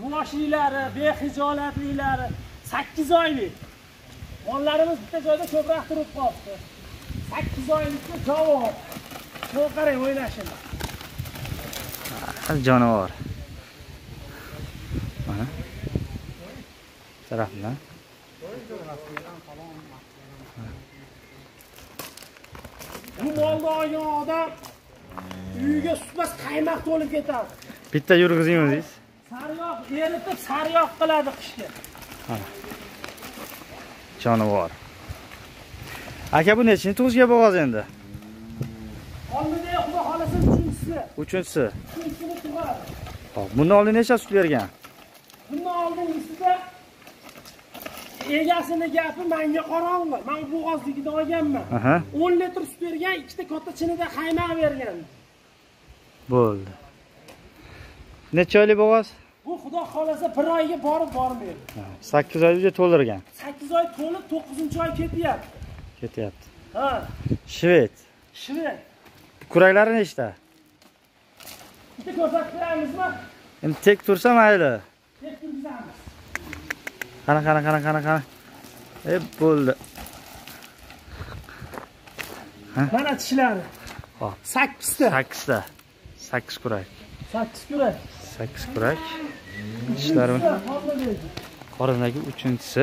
[SPEAKER 3] Yuvoshliklari behijolatliklari sakkiz oylik. Mollarimiz bitta joyda ko'proq turib qolibdi. Sakkiz oylikka javob. Shu qarang o'ynashini
[SPEAKER 2] jonivor mana
[SPEAKER 3] bu molni olgan odam uyiga sutmas qaymoq to'lib ketadi.
[SPEAKER 2] Bitta yurg'izing o'zingiz.
[SPEAKER 3] Sariyog' eritib sariyog' qiladi qishga.
[SPEAKER 2] Jonivor. Aka bu nechini tug'ishga bo'g'oz endi?
[SPEAKER 3] Oldida xudo xohlasa uchinchisi.
[SPEAKER 2] Uchinchisi.
[SPEAKER 3] Uchinchisini tug'adi.
[SPEAKER 2] Hop bundan oldin necha sut bergan
[SPEAKER 3] bundan oldingisida egasini gapi manga qorong'i. Man bo'g'ozligidan olganman. O'n litr sut bergan ikkita katta chinida qaymoq bergan.
[SPEAKER 2] Bo'ldi. Necha oylik bo'g'oz?
[SPEAKER 3] Bu xudo xohlasa bir oyga borib bormaydi
[SPEAKER 2] sakkiz oylikka to'ldirgan.
[SPEAKER 3] Sakkiz oy to'lib to'qqizinchi oy ketyapti.
[SPEAKER 2] Ketyapti.
[SPEAKER 3] Ha.
[SPEAKER 2] Shved.
[SPEAKER 3] Shved.
[SPEAKER 2] Kuraklari nechta?
[SPEAKER 3] Bitta ko'rsatib beramizmi
[SPEAKER 2] endi tek tursa mayli qana qana qana qana qana e bo'ldi.
[SPEAKER 3] Mana tishlari
[SPEAKER 2] Hop.
[SPEAKER 3] sakkizta.
[SPEAKER 2] Sakkizta. Sakkiz kurak.
[SPEAKER 3] Sakkiz kurak.
[SPEAKER 2] Sakkiz kurak. Tishlari qorindagi uchinchisi.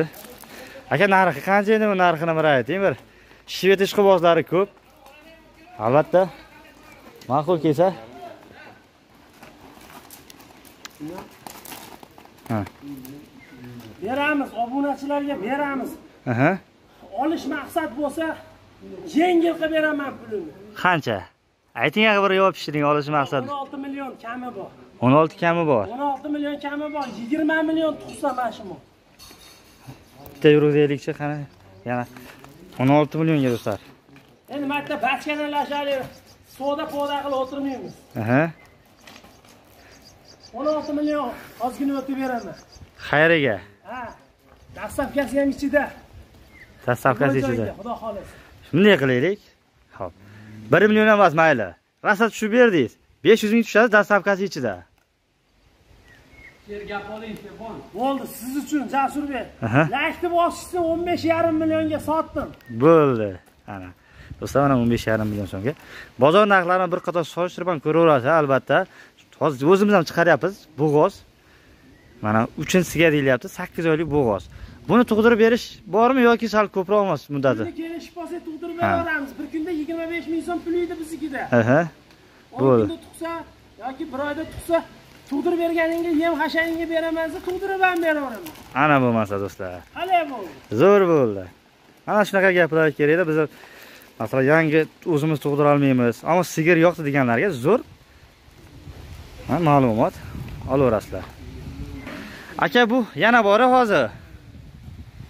[SPEAKER 2] Aka narxi qancha endi bu narxini bir ayting bir. Shved ishqibozlari ko'p. Albatta. Ma'qul kelsa
[SPEAKER 3] beramiz obunachilarga beramiz.
[SPEAKER 2] Aha.
[SPEAKER 3] Olish maqsad bo'lsa yengil qilib beraman pulini.
[SPEAKER 2] Qancha? Ayting aka bir javob pishiring olish maqsad.
[SPEAKER 3] O'n olti million kami bor.
[SPEAKER 2] O'n olti kami bor.
[SPEAKER 3] O'n olti million kami bor yigirma million tug'sa mana shu
[SPEAKER 2] bitta yurg'izaylikchi qani? Yana o'n olti millionga do'stlar.
[SPEAKER 3] Endi mana yerda bachkanalar soda poda qilib o'tirmaymiz.
[SPEAKER 2] Aha.
[SPEAKER 3] 16 million ozgina o'tib beraman
[SPEAKER 2] Xayriga.
[SPEAKER 3] ha dastavkasi ham ichida
[SPEAKER 2] Dastavkasi ichida.
[SPEAKER 3] xudo xohlasa
[SPEAKER 2] Shunday qilaylik. Xo'p. 1 million emas mayli. Rosa tushib berdingiz. 500 ming tushadi, dastavkasi ichida.
[SPEAKER 3] bo'ldi siz uchun jasurbek
[SPEAKER 2] Aha.
[SPEAKER 3] lakni bosishni 15,5 millionga sotdim
[SPEAKER 2] Bo'ldi. Ana. Do'stlar mana 15,5 million so'mga. Bozor narxlarini bir qator solishtirib ham ko'raverasiz albatta. Hozir o'zimiz ham chiqaryapmiz. Bo'g'oz. Mana 3-siga deyilyapti, 8 oylik bo'g'oz. Buni tug'dirib berish bormi yoki sal ko'proq emas muddati?
[SPEAKER 3] Kelishib qolsa tug'dirib beraveramiz bir kunda 25 ming so'm pul uydi biznikida
[SPEAKER 2] Aha.
[SPEAKER 3] 10
[SPEAKER 2] Bo'ldi.
[SPEAKER 3] kunda tug'sa yoki bir oyda tug'sa tug'dirib berganingga yem hashaningga beraman desa tug'dirib ham beraveraman
[SPEAKER 2] Ana bo'lmasa do'stlar.
[SPEAKER 3] qalay bo'ldi
[SPEAKER 2] Zo'r bo'ldi. Ana shunaqa gaplar kerakda biz masalan yangi o'zimiz tug'dira olmaymiz, ammo sigir yo'qdi deganlarga zo'r ma'lumot olaverasizlar. Aka bu yana bor hozir.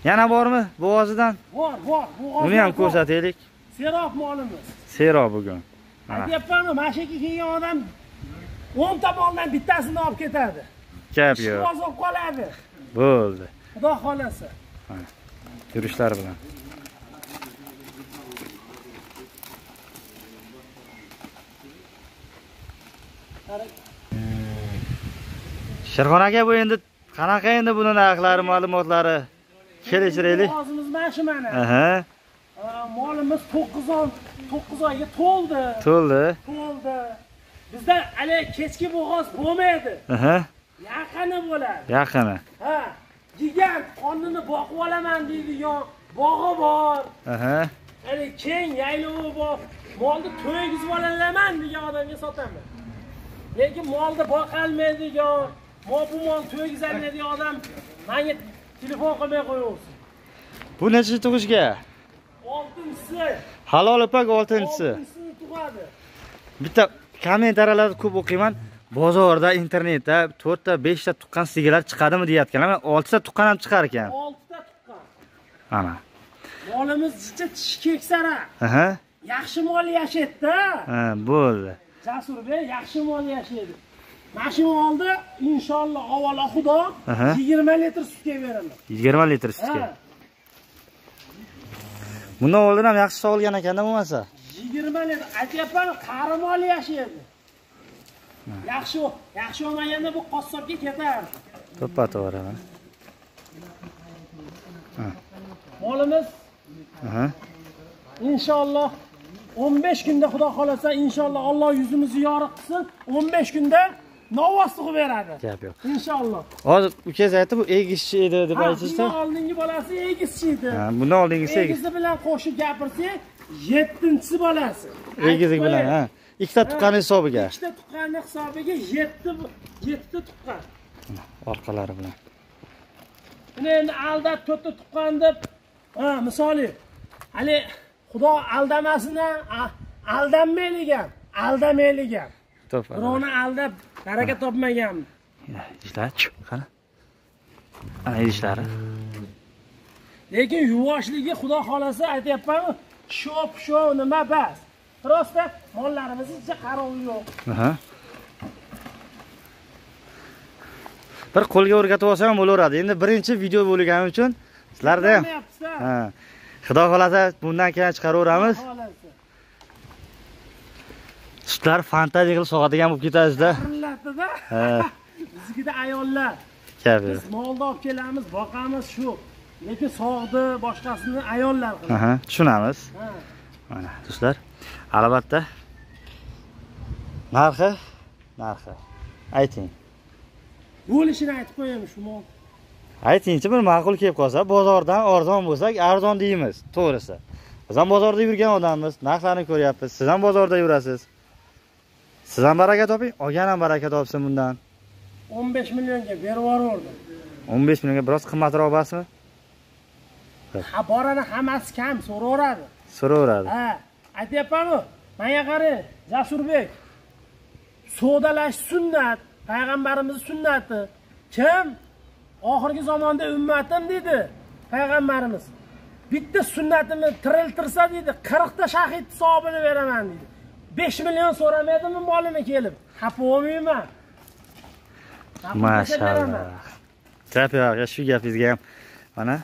[SPEAKER 2] Yana bormi bo'g'ozidan?
[SPEAKER 3] bor bor bu
[SPEAKER 2] Uni ham ko'rsataylik.
[SPEAKER 3] serob molimiz
[SPEAKER 2] Sero bugun.
[SPEAKER 3] Aytyapmanmi mana shu yerga kelgan odam 10 ta moldan bittasini olib ketadi
[SPEAKER 2] gap yo'q.
[SPEAKER 3] bo'lib qoladi
[SPEAKER 2] Bo'ldi.
[SPEAKER 3] xudo xohlasa
[SPEAKER 2] Yurishlari bilan. Sherxon aka bu endi qanaqa endi buni narxlari, ma'lumotlari? Kelishtiraylik.
[SPEAKER 3] hozimiz mana shu mana.
[SPEAKER 2] Aha,
[SPEAKER 3] molimiz 9 oy 9 oyga to'ldi.
[SPEAKER 2] To'ldi.
[SPEAKER 3] to'ldi. Bizda hali kechki bo'g'oz bo'lmaydi.
[SPEAKER 2] Aha,
[SPEAKER 3] yaqini bo'ladi.
[SPEAKER 2] Yaqini.
[SPEAKER 3] ha gigant qornini boqib olaman deydigan bog'i bor.
[SPEAKER 2] Aha,
[SPEAKER 3] hali keng yaylovi bor. Molni to'ygizib olaman degan odamga sotaman lekin molni boqolmaydigan mol bu mol to'ygizolmaydigan odam menga telefon qilmay qo'yaversin
[SPEAKER 2] bu necha tug'ishga?
[SPEAKER 3] oltinchisi
[SPEAKER 2] Halol ipak 6-chi.
[SPEAKER 3] oltinchisini tug'adi
[SPEAKER 2] Bitta kommentariyalarda ko'p o'qiyman. Bozorda, internetda 4 ta, 5 ta tuqqan sigirlar chiqadimi deyotganlar. 6 ta tuqqan ham chiqar ekan.
[SPEAKER 3] oltita tuqqan
[SPEAKER 2] Ana.
[SPEAKER 3] molimiz jicha tishi keksara
[SPEAKER 2] Aha.
[SPEAKER 3] yaxshi mol yashaydida
[SPEAKER 2] Ha, bo'ldi.
[SPEAKER 3] jasurbek yaxshi mol yashaydi mana shu molni inshaalloh avvalo xudo. 20 litr sutga beraman
[SPEAKER 2] 20 litr sutga.
[SPEAKER 3] ha.
[SPEAKER 2] Bundan oldin ham yaxshi sog'ilgan ekanda bo'lmasa.
[SPEAKER 3] 20 litr. Aytyapman qari mol yashaydi yaxshi yaxshi olmaganda bu qassobga ketar.
[SPEAKER 2] To'ppa to'g'ri.
[SPEAKER 3] molimiz. Inshaalloh 15 kunda xudo xolasa inshaalloh Alloh yuzimizni yorug' qilsin. 15 kunda novvoz tug'ib beradi
[SPEAKER 2] Gap yo'q.
[SPEAKER 3] inshaalloh
[SPEAKER 2] Hozir ukangiz aytdi bu egizchi edi deb
[SPEAKER 3] Ha,
[SPEAKER 2] aytishdi.
[SPEAKER 3] oldingi bolasi egizchi edi
[SPEAKER 2] Ha, bundan oldingisi egiz.
[SPEAKER 3] egizi bilan qo'shib gapirsak yettinchisi bolasi
[SPEAKER 2] Egizlik bilan, ha. Ikkita tuqqan hisobiga.
[SPEAKER 3] ikkita tuqqanni hisobiga yetti yettita tuqqan
[SPEAKER 2] Orqalari bilan.
[SPEAKER 3] Buni endi aldab to'rtta tuqqan deb misoli hali xudo aldamasin aldanmaylik ham aldamaylik ham birovni aldab baraka topmagan
[SPEAKER 2] Idishlar qani. Ana idishlari.
[SPEAKER 3] lekin yuvoshligi xudo xolasa aytyapmanmi shop shov nima bas просто mollarimiz ichida qarovi yo'q
[SPEAKER 2] Aha. Bir qo'lga o'rgatib olsa ham bo'laveradi. Endi birinchi video bo'lgani uchun sizlarda ham. Xudo xolasa bundan keyin chiqaraveramiz. Sutlar fantaziya qilib sog'adigan bo'lib ketadida. Ha,
[SPEAKER 3] biznikida ayollar
[SPEAKER 2] kabi.
[SPEAKER 3] biz molni olib kelamiz boqamiz shu lekin sog'di boshqasini ayollar qiladi
[SPEAKER 2] tushunamiz. Mana do'stlar, albatta narxi, narxi. Ayting.
[SPEAKER 3] bo'lishini aytib qo'yaymi shu mol
[SPEAKER 2] Aytingchi bir ma'qul kelib qolsa, bozordan arzon bo'lsak, arzon deymiz, to'g'risi. Biz ham bozorda yurgan odammiz, narxlarni ko'ryapmiz. Siz ham bozorda yurasiz. Siz ham baraka toping, olgan ham baraka topsin bundan.
[SPEAKER 3] 15 millionga berib yubordim.
[SPEAKER 2] 15 millionga biroz qimmatroq emasmi?
[SPEAKER 3] ha borani hammasi kam so'raveradi.
[SPEAKER 2] So'raveradi.
[SPEAKER 3] ha aytyapmanmi manga qarang jasurbek. Sodalash sunnat payg'ambarimiz sunnati. Kim? Oxirgi zamonda ummatim dedi payg'ambarimiz. Bitta sunnatimni tiriltirsa deydi qirqta shahid savobini beraman deydi besh million so'ramaydimi molini kelib? Xafa bo'lmayman
[SPEAKER 2] mashalloh. Gap yo'q shu gapingizga ham mana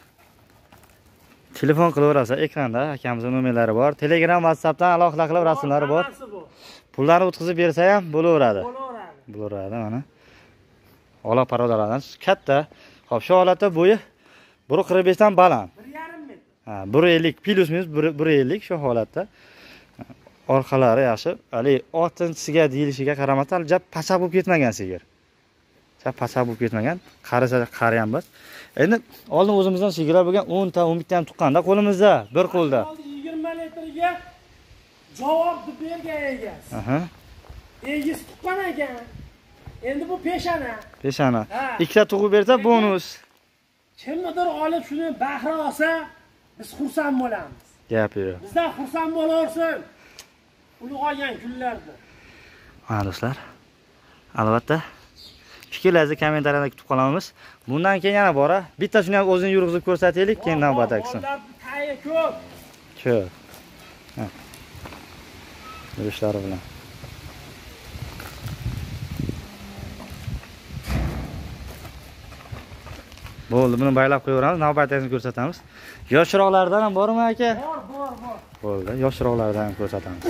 [SPEAKER 2] telefon qilaverasiz ekranda akamizni nomerlari bor. Telegram whatsappdan alohida qilib rasmlari bor. Pullarni o'tkazib bersa ham bo'laveradi.
[SPEAKER 3] Bo'laveradi.
[SPEAKER 2] Bo'laveradi mana. Ola parodalardan katta. Hop shu holatda bo'yi bir qirq beshdan baland.
[SPEAKER 3] Bir yarim metr
[SPEAKER 2] ha bir ellik plyus minus bir ellik shu holatda orqalari yaxshi. Haligi oltinchisiga deyilishiga qaramasdan jab pachaq bo'lib ketmagan sigir. Jab pachaq bo'lib ketmagan. Qarasa bor endi oldin o'zimizdan sigirlar bo'lgan o'nta o'n bitta ham tuqqanda qo'limizda bir qo'lda
[SPEAKER 3] yigirma litrga javob bergan egasi. Egisi tuqqan ekan. Endi bu peshana.
[SPEAKER 2] Peshana.
[SPEAKER 3] Ha.
[SPEAKER 2] ikkita tug'ib bersa bonus.
[SPEAKER 3] Kimnidir olib shuni bahra olsa biz xursand bo'lamiz.
[SPEAKER 2] Gapi yo'q.
[SPEAKER 3] Bizdan xursand bo'laversin ulg'aygan kunlarda
[SPEAKER 2] mana do'stlar. Albatta. Fikrlaringizni kommentariyada kutib qolamiz. Bundan keyin yana bor a bitta shuni ham o'zini yurg'izib ko'rsataylik keyin
[SPEAKER 3] Mollar tayi ko'p.
[SPEAKER 2] Ko'p. Yurishlari bilan. Bo'ldi buni baylab qo'yaveramiz navbatdagisini ko'rsatamiz. Yoshroqlaridan ham bormi aka?
[SPEAKER 3] Bor bor bor.
[SPEAKER 2] Bo'ldi yoshroqlaridan ham ko'rsatamiz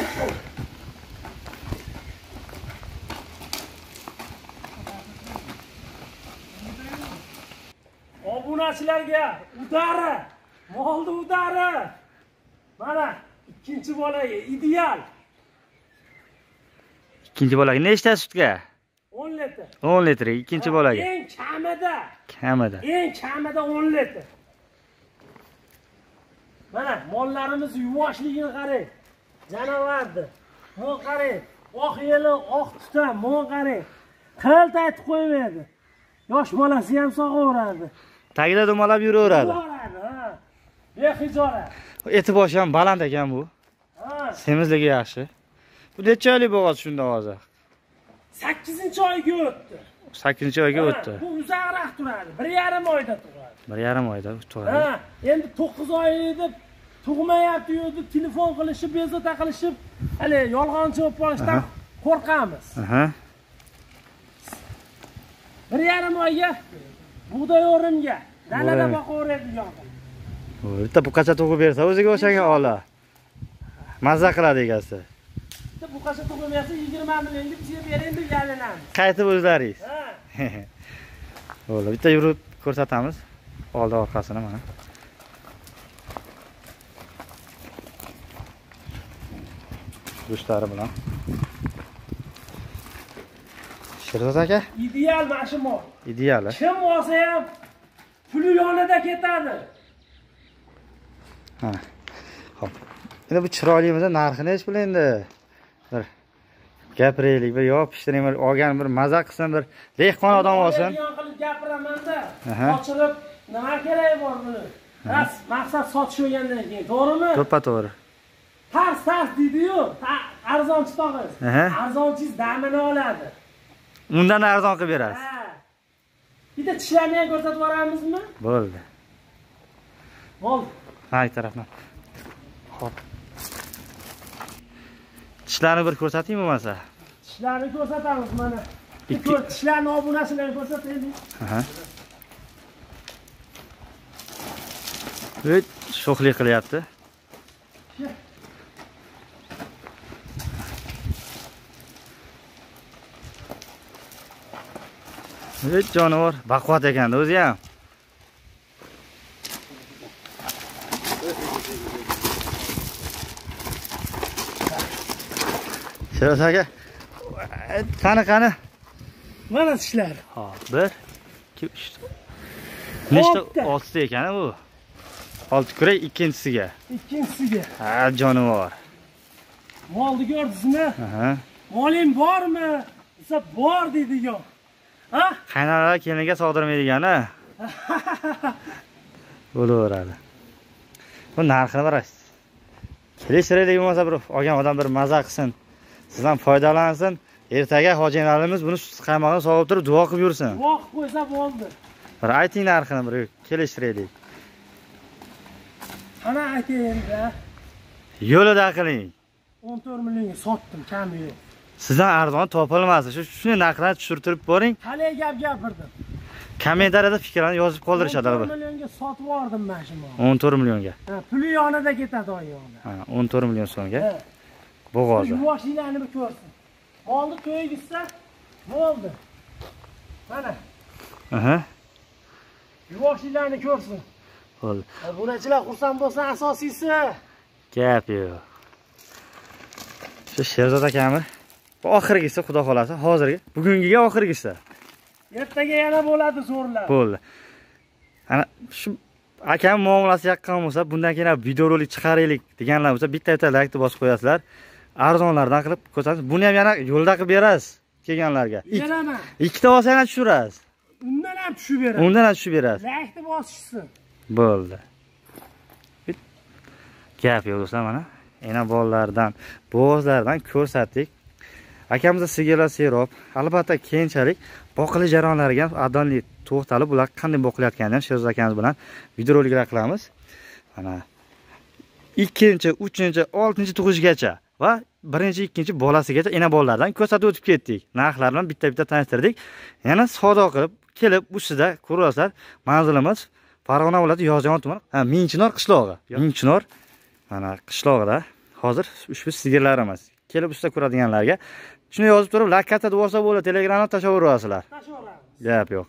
[SPEAKER 3] obunachilarga udari molni udari mana ikkinchi bolaga ideal.
[SPEAKER 2] Ikkinchi bolaga nechta sutga?
[SPEAKER 3] 10 litr.
[SPEAKER 2] 10 litr ikkinchi bolaga.
[SPEAKER 3] eng kamida
[SPEAKER 2] kamida
[SPEAKER 3] eng kamida 10 litr. Mana mollarimiz yuvoshligini qarang. Janavarni mon qarang. Oq yeli oq tutam mon qarang. Qilt aytib qo'ymaydi yosh bolasi ham sog'averadi
[SPEAKER 2] tagida dumalab yuraveradi.
[SPEAKER 3] Bexijolat
[SPEAKER 2] eti boshi ham baland ekan bu. Semizligi yaxshi. Bu necha oylik bo'g'oz shunda hozir?
[SPEAKER 3] Sakkizinchi oyga o'tdi.
[SPEAKER 2] Sakkizinchi oyga o'tdi.
[SPEAKER 3] bu uzoqroq turadi. Bir yarim oyda turadi.
[SPEAKER 2] Bir yarim oyda tug'adi
[SPEAKER 3] ha endi to'qqiz oylik deb tug'mayapti-yu deb telefon qilishib bezovta qilishib hali yolg'onchi bo'lib qolishdan qo'rqamiz. Bir yarim oyga bug'doy o'rimga dalada boqaveradigan
[SPEAKER 2] Bu bitta buqacha tug'ib bersa o'ziga o'xshagan ola. Mazza qiladi egasi.
[SPEAKER 3] Bitta buqacha tug'ilmasa yigirma millionga bizga bering deb yalinamiz.
[SPEAKER 2] Qaytib o'zlaringiz. Bo'ldi bitta yurib ko'rsatamiz. Oldi orqasini mana. Go'shtlari bilan sherzod aka?
[SPEAKER 3] Ideal mana shu mol.
[SPEAKER 2] Ideali
[SPEAKER 3] kim olsa ham puli yonida ketadi.
[SPEAKER 2] Ha. Ho'p endi bu chiroylimizni narxini nechi pul endi? Bir gapiraylik bir yopishtiring bir olgan bir maza qilsin bir dehqon odam olsin.
[SPEAKER 3] qilib gapiramanda ochirib nima keragi bor buni? Bas maqsad sotish bo'lgandan keyin to'g'rimi?
[SPEAKER 2] To'ppa to'g'ri.
[SPEAKER 3] Tars tars deydiyu. Arzonchi tog'iz
[SPEAKER 2] Aha.
[SPEAKER 3] arzonchingiz damini oladi
[SPEAKER 2] undan arzon qilib berasiz.
[SPEAKER 3] Bitta tishlarni ham ko'rsatib yuboramizmi
[SPEAKER 2] bo'ldi.
[SPEAKER 3] Bo'ldi
[SPEAKER 2] tarafdan. Hop. Tishlarni bir ko'rsating bo'lmasa
[SPEAKER 3] tishlarni ko'rsatamiz mana.
[SPEAKER 2] Ikki-
[SPEAKER 3] tishlarni obunasilarni ko'rsataylik.
[SPEAKER 2] Sho'xlik qilyapti. Hech jonivor baquvvat ekanda o'zi ham. Shiroz aka. Qani qani?
[SPEAKER 3] mana tishlar
[SPEAKER 2] Hop, bir, ikki, uch. Nechta?
[SPEAKER 3] Oltita.
[SPEAKER 2] Ekan bu. Olti kurak ikkinchisiga.
[SPEAKER 3] ikkinchisiga
[SPEAKER 2] Ha, jonivor.
[SPEAKER 3] molni ko'rdingizmi
[SPEAKER 2] Aha.
[SPEAKER 3] moling bormi desa bor deydigan
[SPEAKER 2] Qaynonalar keliniga sog'dirmaydigani. Bo'laveradi. Bu narxini qaraysiz. Kelishtiraylik bo'lmasa bir olgan odam bir maza qilsin. Sizdan foydalansin. Ertaga hojilarimiz buni qaymog'ini sog'ib turib duo qilib yursin.
[SPEAKER 3] voq qo'ysa bo'ldi
[SPEAKER 2] Bir ayting narxini bir kelishtiraylik.
[SPEAKER 3] qana aytayinda
[SPEAKER 2] Yo'lida qiling.
[SPEAKER 3] o'n to'rt millionga sotdim kami yo'q
[SPEAKER 2] sizdan arzon topilmasa shu shuni narxlarni tushirtirib boring.
[SPEAKER 3] Qalay gap gapirdim?
[SPEAKER 2] Kommentariyada fikrlarni yozib qoldirishadi
[SPEAKER 3] o'n millionga sotib yubordim man shu molni.
[SPEAKER 2] o'n to'rt millionga?
[SPEAKER 3] Ha, puli yonida ketadi oyog'ida
[SPEAKER 2] Ha, o'n to'rt million so'mga? Bo'g'ozi.
[SPEAKER 3] Yuvoshliklarni bir ko'rsin. Molni to'ygizsa bo'ldi. Mana.
[SPEAKER 2] Aha,
[SPEAKER 3] yuvoshliklarni ko'rsin.
[SPEAKER 2] Bo'ldi.
[SPEAKER 3] Bunachilar xursand bo'lsin asosiysi.
[SPEAKER 2] Gap yo'q. Shu sherzod akami oxirgisi xudo xohlasa hozirgi bugungiga oxirgisi
[SPEAKER 3] ertaga yana bo'ladi zo'rlar.
[SPEAKER 2] Bo'ldi. Ana shu akam muomalasi yoqqan bo'lsa bundan keyin ham videorolik chiqaraylik deganlar bo'lsa bitta bitta laykni bosib qo'yasizlar. Arzonlardan qilib ko'rsatasiz. Buni ham yana yo'lda qilib berasiz kelganlarga.
[SPEAKER 3] Beraman
[SPEAKER 2] ikkita olsa yana tushirasiz.
[SPEAKER 3] Undan ham tushib beraman
[SPEAKER 2] undan ham tushib berasiz.
[SPEAKER 3] Laykni bosishsin.
[SPEAKER 2] Bo'ldi. Gap yo'q do'stlar mana. Yana bolalardan bo'g'izlardan ko'rsatdik akamizda sigirlar serob albatta keyinchalik boqilish jarayonlariga adolatli to'xtalib ular qanday boqilayotganini ham sherzod akamiz bilan videoroliklar qilamiz. Mana ikkinchi uchinchi oltinchi tug'ishgacha va birinchi ikkinchi bolasigacha ena bolalardan ko'rsatib o'tib ketdik. Narxlar bilan bitta bitta tanishtirdik. Yana savdo qilib kelib ustida ko'ryapsizlar manzilimiz farg'ona viloyati yozyovon tumani. Mingchinor qishlog'i. Mingchinor mana qishlog'ida hozir ushbu sigirlarimiz. Kelib ustida ko'radiganlarga shuni yozib turib lakkata deb olsa bo'ladi yuborasizlar
[SPEAKER 3] tashlayveramiz
[SPEAKER 2] gap yo'q.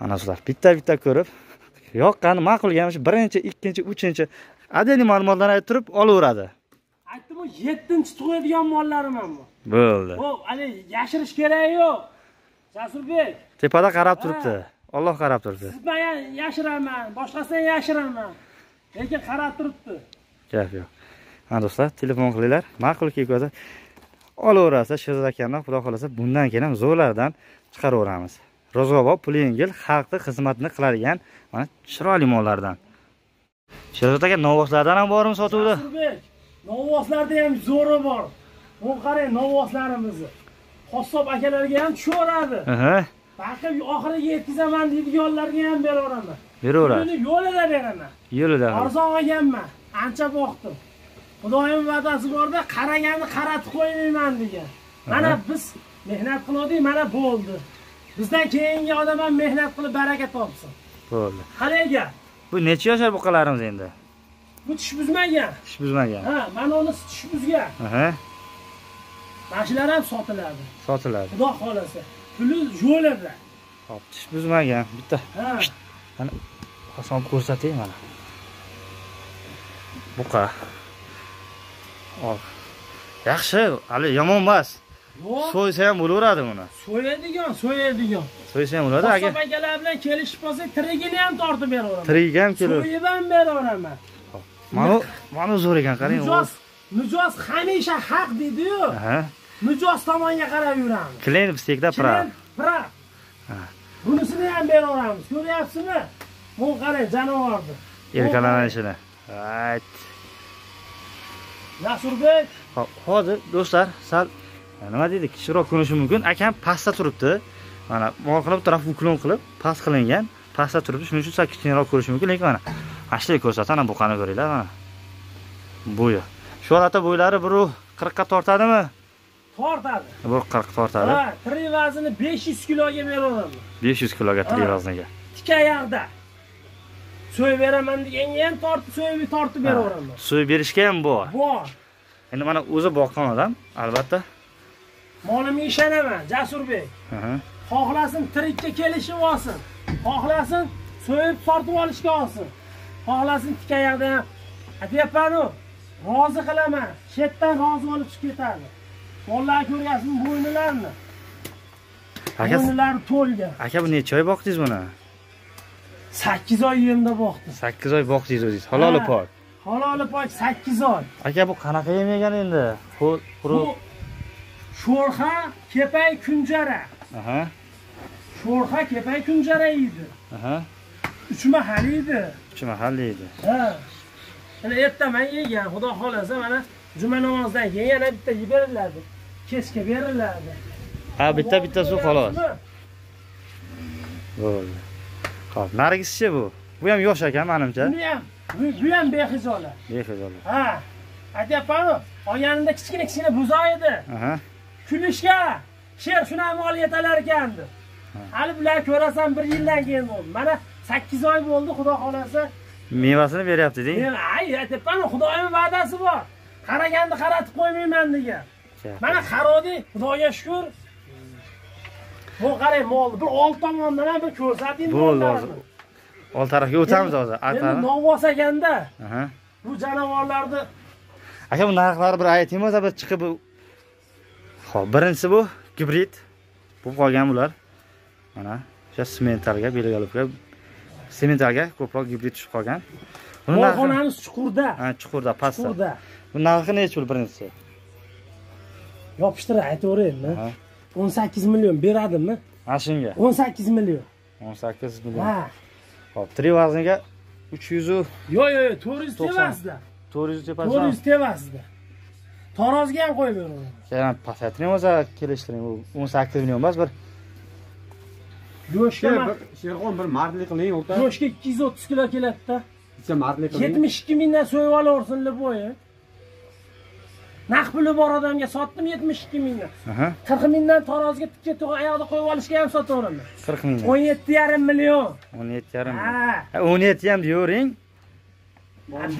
[SPEAKER 2] Ana shular bitta bitta ko'rib yoqqani ma'qul shu birinchi ikkinchi uchinchi отдельный ma'lumotlarni aytib turib olaveradi.
[SPEAKER 3] Aytdim bu yettinchi tug'adigan mollarim ham bu.
[SPEAKER 2] Bo'ldi.
[SPEAKER 3] Bu hali yashirish keragi yo'q jasurbek.
[SPEAKER 2] Tepada qarab turibdi. Olloh qarab turibdi.
[SPEAKER 3] Ya- yashiraman boshqasidan yashiraman. Lekin qarab turibdi.
[SPEAKER 2] Gap yo'q. Ha do'stlar telefon qilinglar. Ma'qul kelib olaverasiz sherzod akamdan xudo xohlasa bundan keyin ham zo'rlardan chiqaraveramiz. Ro'zg'orbob puli yengil xalqni xizmatini qiladigan mana chiroyli mollardan sherzod aka novvoslardan ham bormi sotuvda?
[SPEAKER 3] Novvoslarda ham zo'ri bor. Bu qarang novvoslarimizni. Qassob akalarga ham tushaveradi baqib oxiriga yetkazaman deydiganlarga ham beraveraman
[SPEAKER 2] beraveradi.
[SPEAKER 3] Yo'lida beraman.
[SPEAKER 2] Yo'lida.
[SPEAKER 3] Arzon olganman. Ancha boqdim xudoyim va'dasi borda qaraganni qaratib qo'ymayman degan. Mana biz mehnat qiluvdik mana bo'ldi. Bizdan keyingi odam ham mehnat qilib baraka topsin.
[SPEAKER 2] Bo'ldi.
[SPEAKER 3] Gap
[SPEAKER 2] bu necha yoshar buqalarimiz endi?
[SPEAKER 3] Bu tish buzmagan.
[SPEAKER 2] Ish buzmagan.
[SPEAKER 3] Ha mana unisi tish buzgan. Mana shular ham sotiladi.
[SPEAKER 2] Sotiladi.
[SPEAKER 3] Xudo xohlasa puli yo'lida.
[SPEAKER 2] Hop tish buzmagan bitta.
[SPEAKER 3] Ha.
[SPEAKER 2] Oson ko'rsatay mana. Buqa yaxshi hali yomon emas. So'ysa ham bo'laveradi buni
[SPEAKER 3] so'yadigan so'yadigan.
[SPEAKER 2] So'ysa ham bo'ladi aka
[SPEAKER 3] akalar bilan kelishib qolsak tirigini ham tortib beraveraman
[SPEAKER 2] tirigiga ham keladi
[SPEAKER 3] so'yib ham beraveraman.
[SPEAKER 2] Mana mana zo'r ekan qarang
[SPEAKER 3] mijoz mijoz hamisha haq deydiyu
[SPEAKER 2] aha.
[SPEAKER 3] Mijoz tomonga qarab yuramiz.
[SPEAKER 2] Stekda pra.
[SPEAKER 3] Keyin pra. Bunisini ham beraveramiz ko'ryapsizmi? Bu qarang janovorni
[SPEAKER 2] erkalanishini ayt
[SPEAKER 3] jasurbek
[SPEAKER 2] Hop, hozir do'stlar sal nima deydi kichikroq ko'rinishi mumkin. Akam pastda turibdi. Mana mol qilib taraf uklon qilib past qilingan pastda turibdi. Shuning uchun sal kichikroq ko'rishi mumkin. Lekin mana mana shunday ko'rsatsa ana buqani ko'ringlar mana. Bo'yi. Shu holatda bo'ylari bir qirqqa tortadimi?
[SPEAKER 3] Tortadi.
[SPEAKER 2] Bir qirq tortadi.
[SPEAKER 3] Ha tiri vazni besh yuz kiloga beraveraman
[SPEAKER 2] besh yuz kiloga
[SPEAKER 3] Ha.
[SPEAKER 2] trivazniga.
[SPEAKER 3] Tik oyoqda so'yib beraman deganga ham tortib so'yib tortib beraveraman
[SPEAKER 2] so'yib berishga ham bor.
[SPEAKER 3] Bor.
[SPEAKER 2] Endi mana o'zi boqqan odam albatta.
[SPEAKER 3] Molimga ishonaman jasurbek. Xohlasin tirikka kelishib olsin. Xohlasin so'yib tortib olishga olsin. Xohlasin tik oyoqda ham. Aytyapmanu rozi qilaman. Shu yerdan rozi bo'lib chiqib ketadi. Mollarni ko'ryapsizmi bo'ynilarini
[SPEAKER 2] aka
[SPEAKER 3] to'lgan.
[SPEAKER 2] aka bu necha oy boqdingiz buni
[SPEAKER 3] sakkiz oy yemda boqdim
[SPEAKER 2] sakkiz oy boqdingiz o'zingiz. Haloli
[SPEAKER 3] Ha.
[SPEAKER 2] pok
[SPEAKER 3] haloli pok sakkiz oy.
[SPEAKER 2] Aka bu qanaqa yem yegan endi?
[SPEAKER 3] Bu
[SPEAKER 2] quruq.
[SPEAKER 3] Sho'rxa kepay kunjara.
[SPEAKER 2] Aha.
[SPEAKER 3] Sho'rxa kepay kunjara yeydi
[SPEAKER 2] aha.
[SPEAKER 3] Uch mahal yeydi
[SPEAKER 2] uch mahalli edi
[SPEAKER 3] ha mana ertaman yegan xudo xohlasa mana juma namozidan keyin yana bitta yeb beriladi kechga beriladi
[SPEAKER 2] ha bitta bitta suv xolos. Bo'ldi ho'p narigisichi bu. Bu ham yosh ekan manimcha.
[SPEAKER 3] Buni ham bu bu ham bexijolat
[SPEAKER 2] bexijolat
[SPEAKER 3] ha aytyapmanu olganimda kichkina kichkina buzoq edi.
[SPEAKER 2] Aha.
[SPEAKER 3] kulishga sher shunaqa mol yetalar ekandi hali bular ko'rasan bir yildan keyin bo'ldi. Mana sakkiz oy bo'ldi xudo xohlasa.
[SPEAKER 2] Mevasini beryapti deng.
[SPEAKER 3] men ay aytyapman xudoyimni va'dasi bor. Qaraganni qaratib qo'ymayman degan. Mana qarovding xudoga shukur bu qarang molni bir old tomondan ham bir ko'rsating
[SPEAKER 2] Bo'ldi hozir. Ol tarafga o'tamiz hozir.
[SPEAKER 3] Endi
[SPEAKER 2] taraf.
[SPEAKER 3] novvos ekanda
[SPEAKER 2] Aha.
[SPEAKER 3] bu jonivorlarni
[SPEAKER 2] Aka bu narxlari bir ayting bo'lsa bir chiqib. Xo'p, birinchisi bu gibrid. Bu qolgan bular. Mana o'sha sementalga, belgalovga sementalga ko'proq gibrid tushib qolgan. Buni narxi
[SPEAKER 3] chuqurda
[SPEAKER 2] ha chuqurda, pastda.
[SPEAKER 3] chuqurda
[SPEAKER 2] Bu narxi necha pul birinchisi?
[SPEAKER 3] yopishtirib aytaveraymi. O'n sakkiz million beradimi?
[SPEAKER 2] Mana shunga
[SPEAKER 3] o'n sakkiz million.
[SPEAKER 2] 18 million.
[SPEAKER 3] ha.
[SPEAKER 2] Xo'p, 3 vazniga 300 u
[SPEAKER 3] yo'q yo'q yo'q to'rt yuz
[SPEAKER 2] 90.
[SPEAKER 3] tevasida.
[SPEAKER 2] 400
[SPEAKER 3] to'rt
[SPEAKER 2] tepasida.
[SPEAKER 3] yuz tevasida. Tarozga ham qo'yib beraman.
[SPEAKER 2] Pasaytiring o'zi kelishtiring. Bu 18 million emas, bir
[SPEAKER 3] go'shtga
[SPEAKER 4] sherxon bir mardlik qiling o'rta
[SPEAKER 3] go'shtga ikki yuz o'ttiz kilo keladida.
[SPEAKER 4] Bitta mardlik qiling.
[SPEAKER 3] Yetmish ikki mingdan so'yib olaversin bo'yi naq puli bor odamga sotdim yetmish ikki mingdan qirq mingdan tarozga tikka to'g'ri oyoqda qo'yib olishga ham sotaveraman.
[SPEAKER 2] 40 ming.
[SPEAKER 3] o'n yetti yarim million.
[SPEAKER 2] 17 yarim.
[SPEAKER 3] ha.
[SPEAKER 2] Ha, 17 ham deyavering.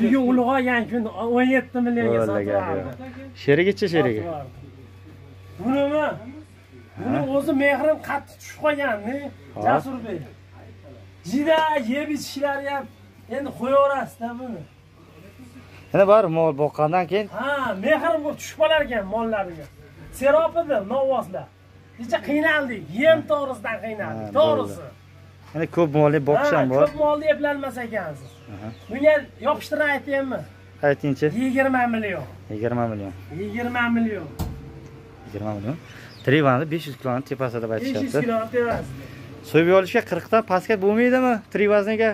[SPEAKER 3] bugun ulg'aygan kun o'n yetti millionga sotyapti
[SPEAKER 2] Sherigichi sherigi.
[SPEAKER 3] bunimi? Buni o'zi mehrim qattiq tushib qolgandi jasurbek. Jida yeb ichishlari ham endi qo'yaverasizda buni
[SPEAKER 2] Yana bor mol boqqandan keyin
[SPEAKER 3] ha mehr bo'lib tushib qolar ekan mollariga serob edi novvoslar necha qiynaldik yem to'g'risidan qiynaldik to'g'risi
[SPEAKER 2] yana ko'p molli boqish ham
[SPEAKER 3] Ha,
[SPEAKER 2] bor.
[SPEAKER 3] ko'p molni eplolmas ekansiz bunga yopishtirib aytaymi
[SPEAKER 2] Aytingchi.
[SPEAKER 3] yigirma million
[SPEAKER 2] 20 million.
[SPEAKER 3] yigirma million
[SPEAKER 2] 20 million. Trivani 500 kiloni tepasida deb
[SPEAKER 3] besh yuz
[SPEAKER 2] aytishyapti.
[SPEAKER 3] kilo tevasi
[SPEAKER 2] So'yib olishga 40 dan pastga bo'lmaydimi? Trivazniga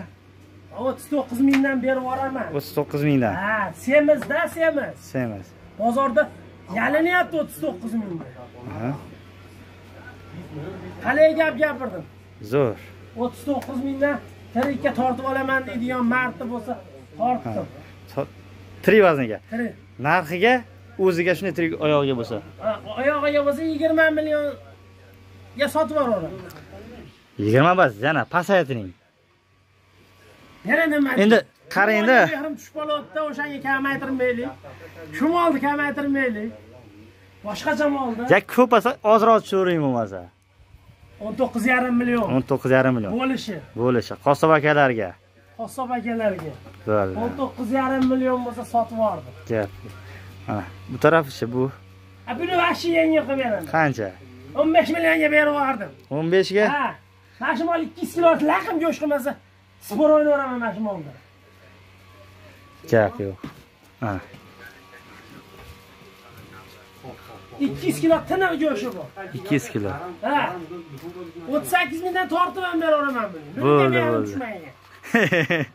[SPEAKER 3] o'ttiz to'qqiz mingdan berib yuboraman
[SPEAKER 2] 39 mingdan.
[SPEAKER 3] ha semizda semiz
[SPEAKER 2] Semiz.
[SPEAKER 3] bozorda yalinyapti o'ttiz to'qqiz mingga qalay gap gapirdim
[SPEAKER 2] Zo'r.
[SPEAKER 3] o'ttiz to'qqiz mingdan tirikka tortib olaman deydigan marti bo'lsa tortdim
[SPEAKER 2] So- Trivazniga.
[SPEAKER 3] tirik
[SPEAKER 2] Narxiga o'ziga shunday tirik oyog'iga bo'lsa.
[SPEAKER 3] Oyog'iga bo'lsa yigirma millionga sotib yuboraman
[SPEAKER 2] 20 emas, yana pasaytiring.
[SPEAKER 3] Yana nima
[SPEAKER 2] Endi qarang-da.
[SPEAKER 3] mehrim tushib qolyapti o'shanga kamaytirmaylik shu molni kamaytirmaylik boshqacha molda
[SPEAKER 2] Ya ko'p bo'lsa ozroq tushiraymi bo'lmasa.
[SPEAKER 3] o'n to'qqiz yarim million
[SPEAKER 2] 19,5 million.
[SPEAKER 3] bo'lishi
[SPEAKER 2] Bo'lishi. Qassob akalarga.
[SPEAKER 3] qassob akalarga
[SPEAKER 2] Bo'ldi.
[SPEAKER 3] o'n to'qqiz yarim million bo'lsa sotib yubordim
[SPEAKER 2] Gap. Mana bu tarafichi bu
[SPEAKER 3] a buni вообще yengil qilib beraman
[SPEAKER 2] qancha?
[SPEAKER 3] o'n besh millionga berib yubordim
[SPEAKER 2] 15 ga?
[SPEAKER 3] ha mana shu mol ikki yuz kilo laqim go'sht qilmasa spor o'ynayveraman mana shu molda
[SPEAKER 2] Gap yo'q. Ha.
[SPEAKER 3] ikki yuz kilo tiniq go'shti bu
[SPEAKER 2] 200 kilo.
[SPEAKER 3] ha o'ttiz sakkiz mingdan tortib ham beraveraman buni
[SPEAKER 2] Bo'ldi, bo'ldi.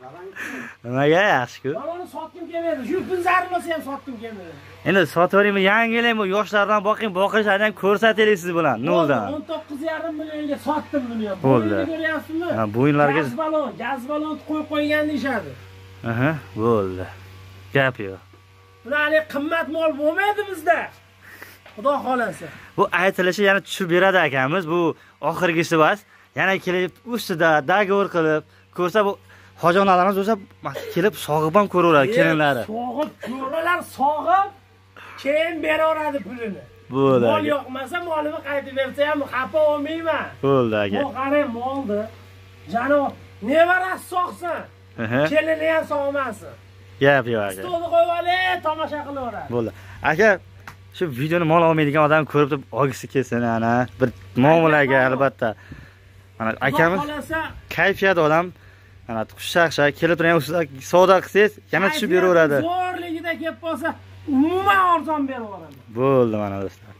[SPEAKER 2] Nimaga yaxshi-ku?
[SPEAKER 3] baloni sotgim kelmaydi shu pul zarur bo'lsa ham sotgim kelmaydi
[SPEAKER 2] Endi sotaveringmi? Yangilang bu yoshlardan boqing, boqishlarini ham ko'rsataylik siz bilan. Noldan.
[SPEAKER 3] o'n to'qqiz yarim millionga sotdim buni ham
[SPEAKER 2] Bo'ldi.
[SPEAKER 3] Ko'ryapsizmi
[SPEAKER 2] Ha, bo'yinlarga-
[SPEAKER 3] gaz balon gaz balon qo'yib qo'ygan deyishadi
[SPEAKER 2] Aha, bo'ldi. Gap yo'q.
[SPEAKER 3] bular haligi qimmat mol bo'lmaydi bizda xudo xohlasa
[SPEAKER 2] Bu aytilishi yana tushib beradi akamiz. Bu oxirgisi emas. Yana kelib ustida dogovor qilib ko'rsa bu hojonalarimiz bo'lsa kelib sog'ib ham ko'raveradi kelinlari.
[SPEAKER 3] sog'ib ko'ralar sog'ib keyin beraveradi pulini
[SPEAKER 2] Bo'ldi.
[SPEAKER 3] mol yoqmasa molini qaytib bersa ham xafa bo'lmayman
[SPEAKER 2] Bo'ldi aka.
[SPEAKER 3] bu qarang molni janob nevarasi sog'sin kelini ham sog'masin
[SPEAKER 2] Gap yo'q aka.
[SPEAKER 3] stolni qo'yib olib tomosha qilaveradi
[SPEAKER 2] Bo'ldi. Aka, shu videoni mol olmaydigan odam ko'rib turib olgisi kelsin ana bir muomalaga albatta. Mana akamiz kayfiyat odam mana xushchaqchaq kelib turgan savdo qilsangiz yana tushib beraveradi.
[SPEAKER 3] zo'rligida kelib qolsa umuman arzon berib yuboraman
[SPEAKER 2] Bo'ldi mana do'stlar.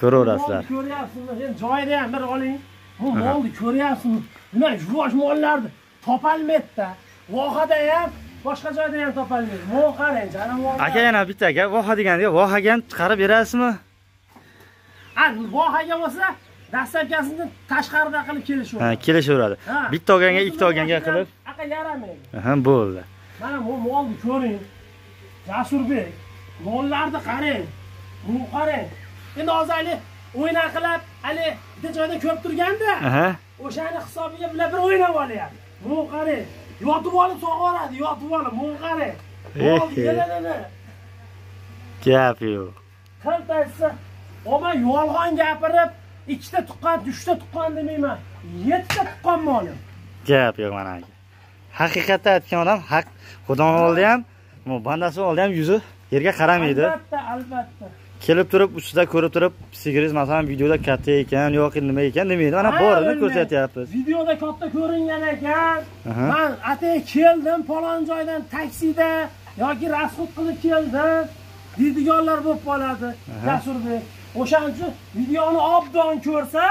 [SPEAKER 2] Ko'raverasizlar.
[SPEAKER 3] Ko'ryapsizmi endi joyida ham bir oling bu molni ko'ryapsizmi nima yuvosh mollarni topolmaydida vohada ham boshqa joyda ham topolmaydi mol qarang janavorlar
[SPEAKER 2] Aka yana bitta aka, voha deganda vohaga ham chiqarib berasizmi?
[SPEAKER 3] Ha, vohaga bo'lsa dastlabkasini tashqarida qilib kelishyapti
[SPEAKER 2] Ha, kelishaveradi.
[SPEAKER 3] Ha.
[SPEAKER 2] Bitta olganga ikkita olganga qilib.
[SPEAKER 3] aka yaramaydi.
[SPEAKER 2] Ha, bo'ldi.
[SPEAKER 3] mana bu molni ko'ring. Jasurbek mollarni qarang. Bu qarang endi hozir o'yna qilib hali bitta joyda ko'rib turganda o'shani hisobiga bilan bir o'ynab olyapti. Bu qarang yotib olib sog'oradi yotib olib. Bu qarang
[SPEAKER 2] gap yo'q.
[SPEAKER 3] Qilta aytsa, "Oma yolg'on gapirib, ikkita tuqqan, uchta tuqqan demayman. Yettita tuqqan molim."
[SPEAKER 2] gap yo'q mana aka haqiqatni aytgan odam haq xudoni oldi ham bu bandasi oldi ham yuzi yerga qaramaydi
[SPEAKER 3] Albatta, albatta.
[SPEAKER 2] kelib turib ustida ko'rib turib sigiringiz masalan videoda katta ekan yoki nima ekan demaydi mana borini ko'rsatyapmiz
[SPEAKER 3] Videoda katta ko'ringan ekan. Men atay keldim, falon joydan taksida yoki rasxod qilib keldim. Deydiganlar bo'lib qoladi. Jasurbek. O'shaning uchun videoni obdon ko'rsa,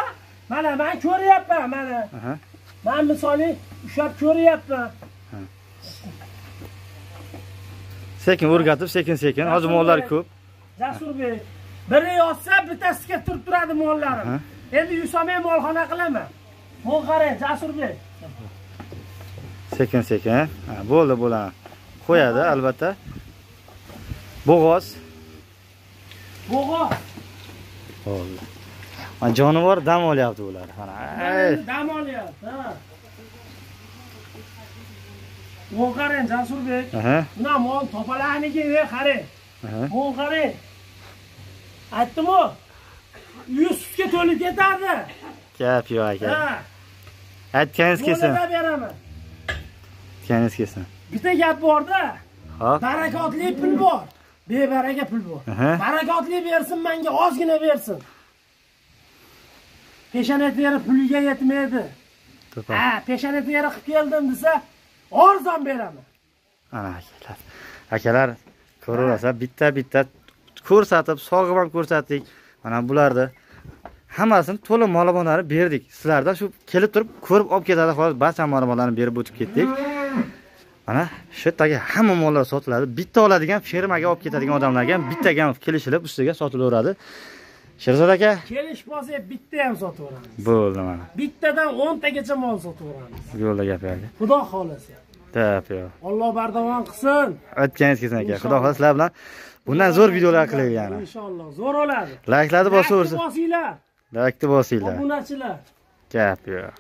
[SPEAKER 3] mana men ko'ryapman, mana. Men misoli ushlab ko'ryapman.
[SPEAKER 2] sekin o'rgatib sekin sekin hozir mollar ko'p
[SPEAKER 3] Jasurbek, biri yozsa bittasiga turib turadi mollarim. Endi yusamay molxona qilaman. Mol qarang, Jasurbek.
[SPEAKER 2] sekin sekin bo'ldi bo'ladi qo'yadi albatta bo'g'oz
[SPEAKER 3] Bo'g'o.
[SPEAKER 2] Bo'ldi mana jonivor dam olyapti ular mana.
[SPEAKER 3] Dam olyapti. Mol qarang, Jasurbek. Buna mol topalarniki, qarang.
[SPEAKER 2] aha
[SPEAKER 3] Mol qarang. Aytdim-ku. Yusufga to'lib ketardi.
[SPEAKER 2] gap yo'q aka aytganingiz kelsin
[SPEAKER 3] beraman.
[SPEAKER 2] aytganingiz kelsin
[SPEAKER 3] Bitta gap borda. Barakotli pul bor. Bebaraka pul.
[SPEAKER 2] Aha.
[SPEAKER 3] Barakotli bersin, menga ozgina bersin. Peshona teri puliga yetmaydi. Ha, peshona teri qilib keldim desa, arzon beraman.
[SPEAKER 2] ana akalar akalar ko'raversa bitta bitta ko'rsatib sog'ib ham ko'rsatdik mana bularni hammasini to'liq ma'lumotlarni berdik sizlardan shu kelib turib ko'rib olib ketadi xolos barcha ma'lumotlarni berib o'tib ketdik mana shu yerdagi hamma mollar sotiladi bitta oladigan fermaga olib ketadigan odamlarga ham bittaga ham kelishilib ustiga sotilaveradi sherzod aka
[SPEAKER 3] Kelish bo'lsa bitta ham sotaveramiz.
[SPEAKER 2] bo'ldi mana
[SPEAKER 3] Bittadan 10 tagacha mol sotaveramiz.
[SPEAKER 2] yo'lda gapirdi
[SPEAKER 3] Xudo xolasa.
[SPEAKER 2] deb yo'q
[SPEAKER 3] Alloh bardavom qilsin.
[SPEAKER 2] aytganingiz kelsin aka xudo xohlasa sizlar bilan bundan zo'r videolar qilaylik yana
[SPEAKER 3] Inshaalloh, zo'r oladi.
[SPEAKER 2] layklarni bosaversin
[SPEAKER 3] bosinglar.
[SPEAKER 2] laykni bosinglar
[SPEAKER 3] Obunachilar.
[SPEAKER 2] gap yo'q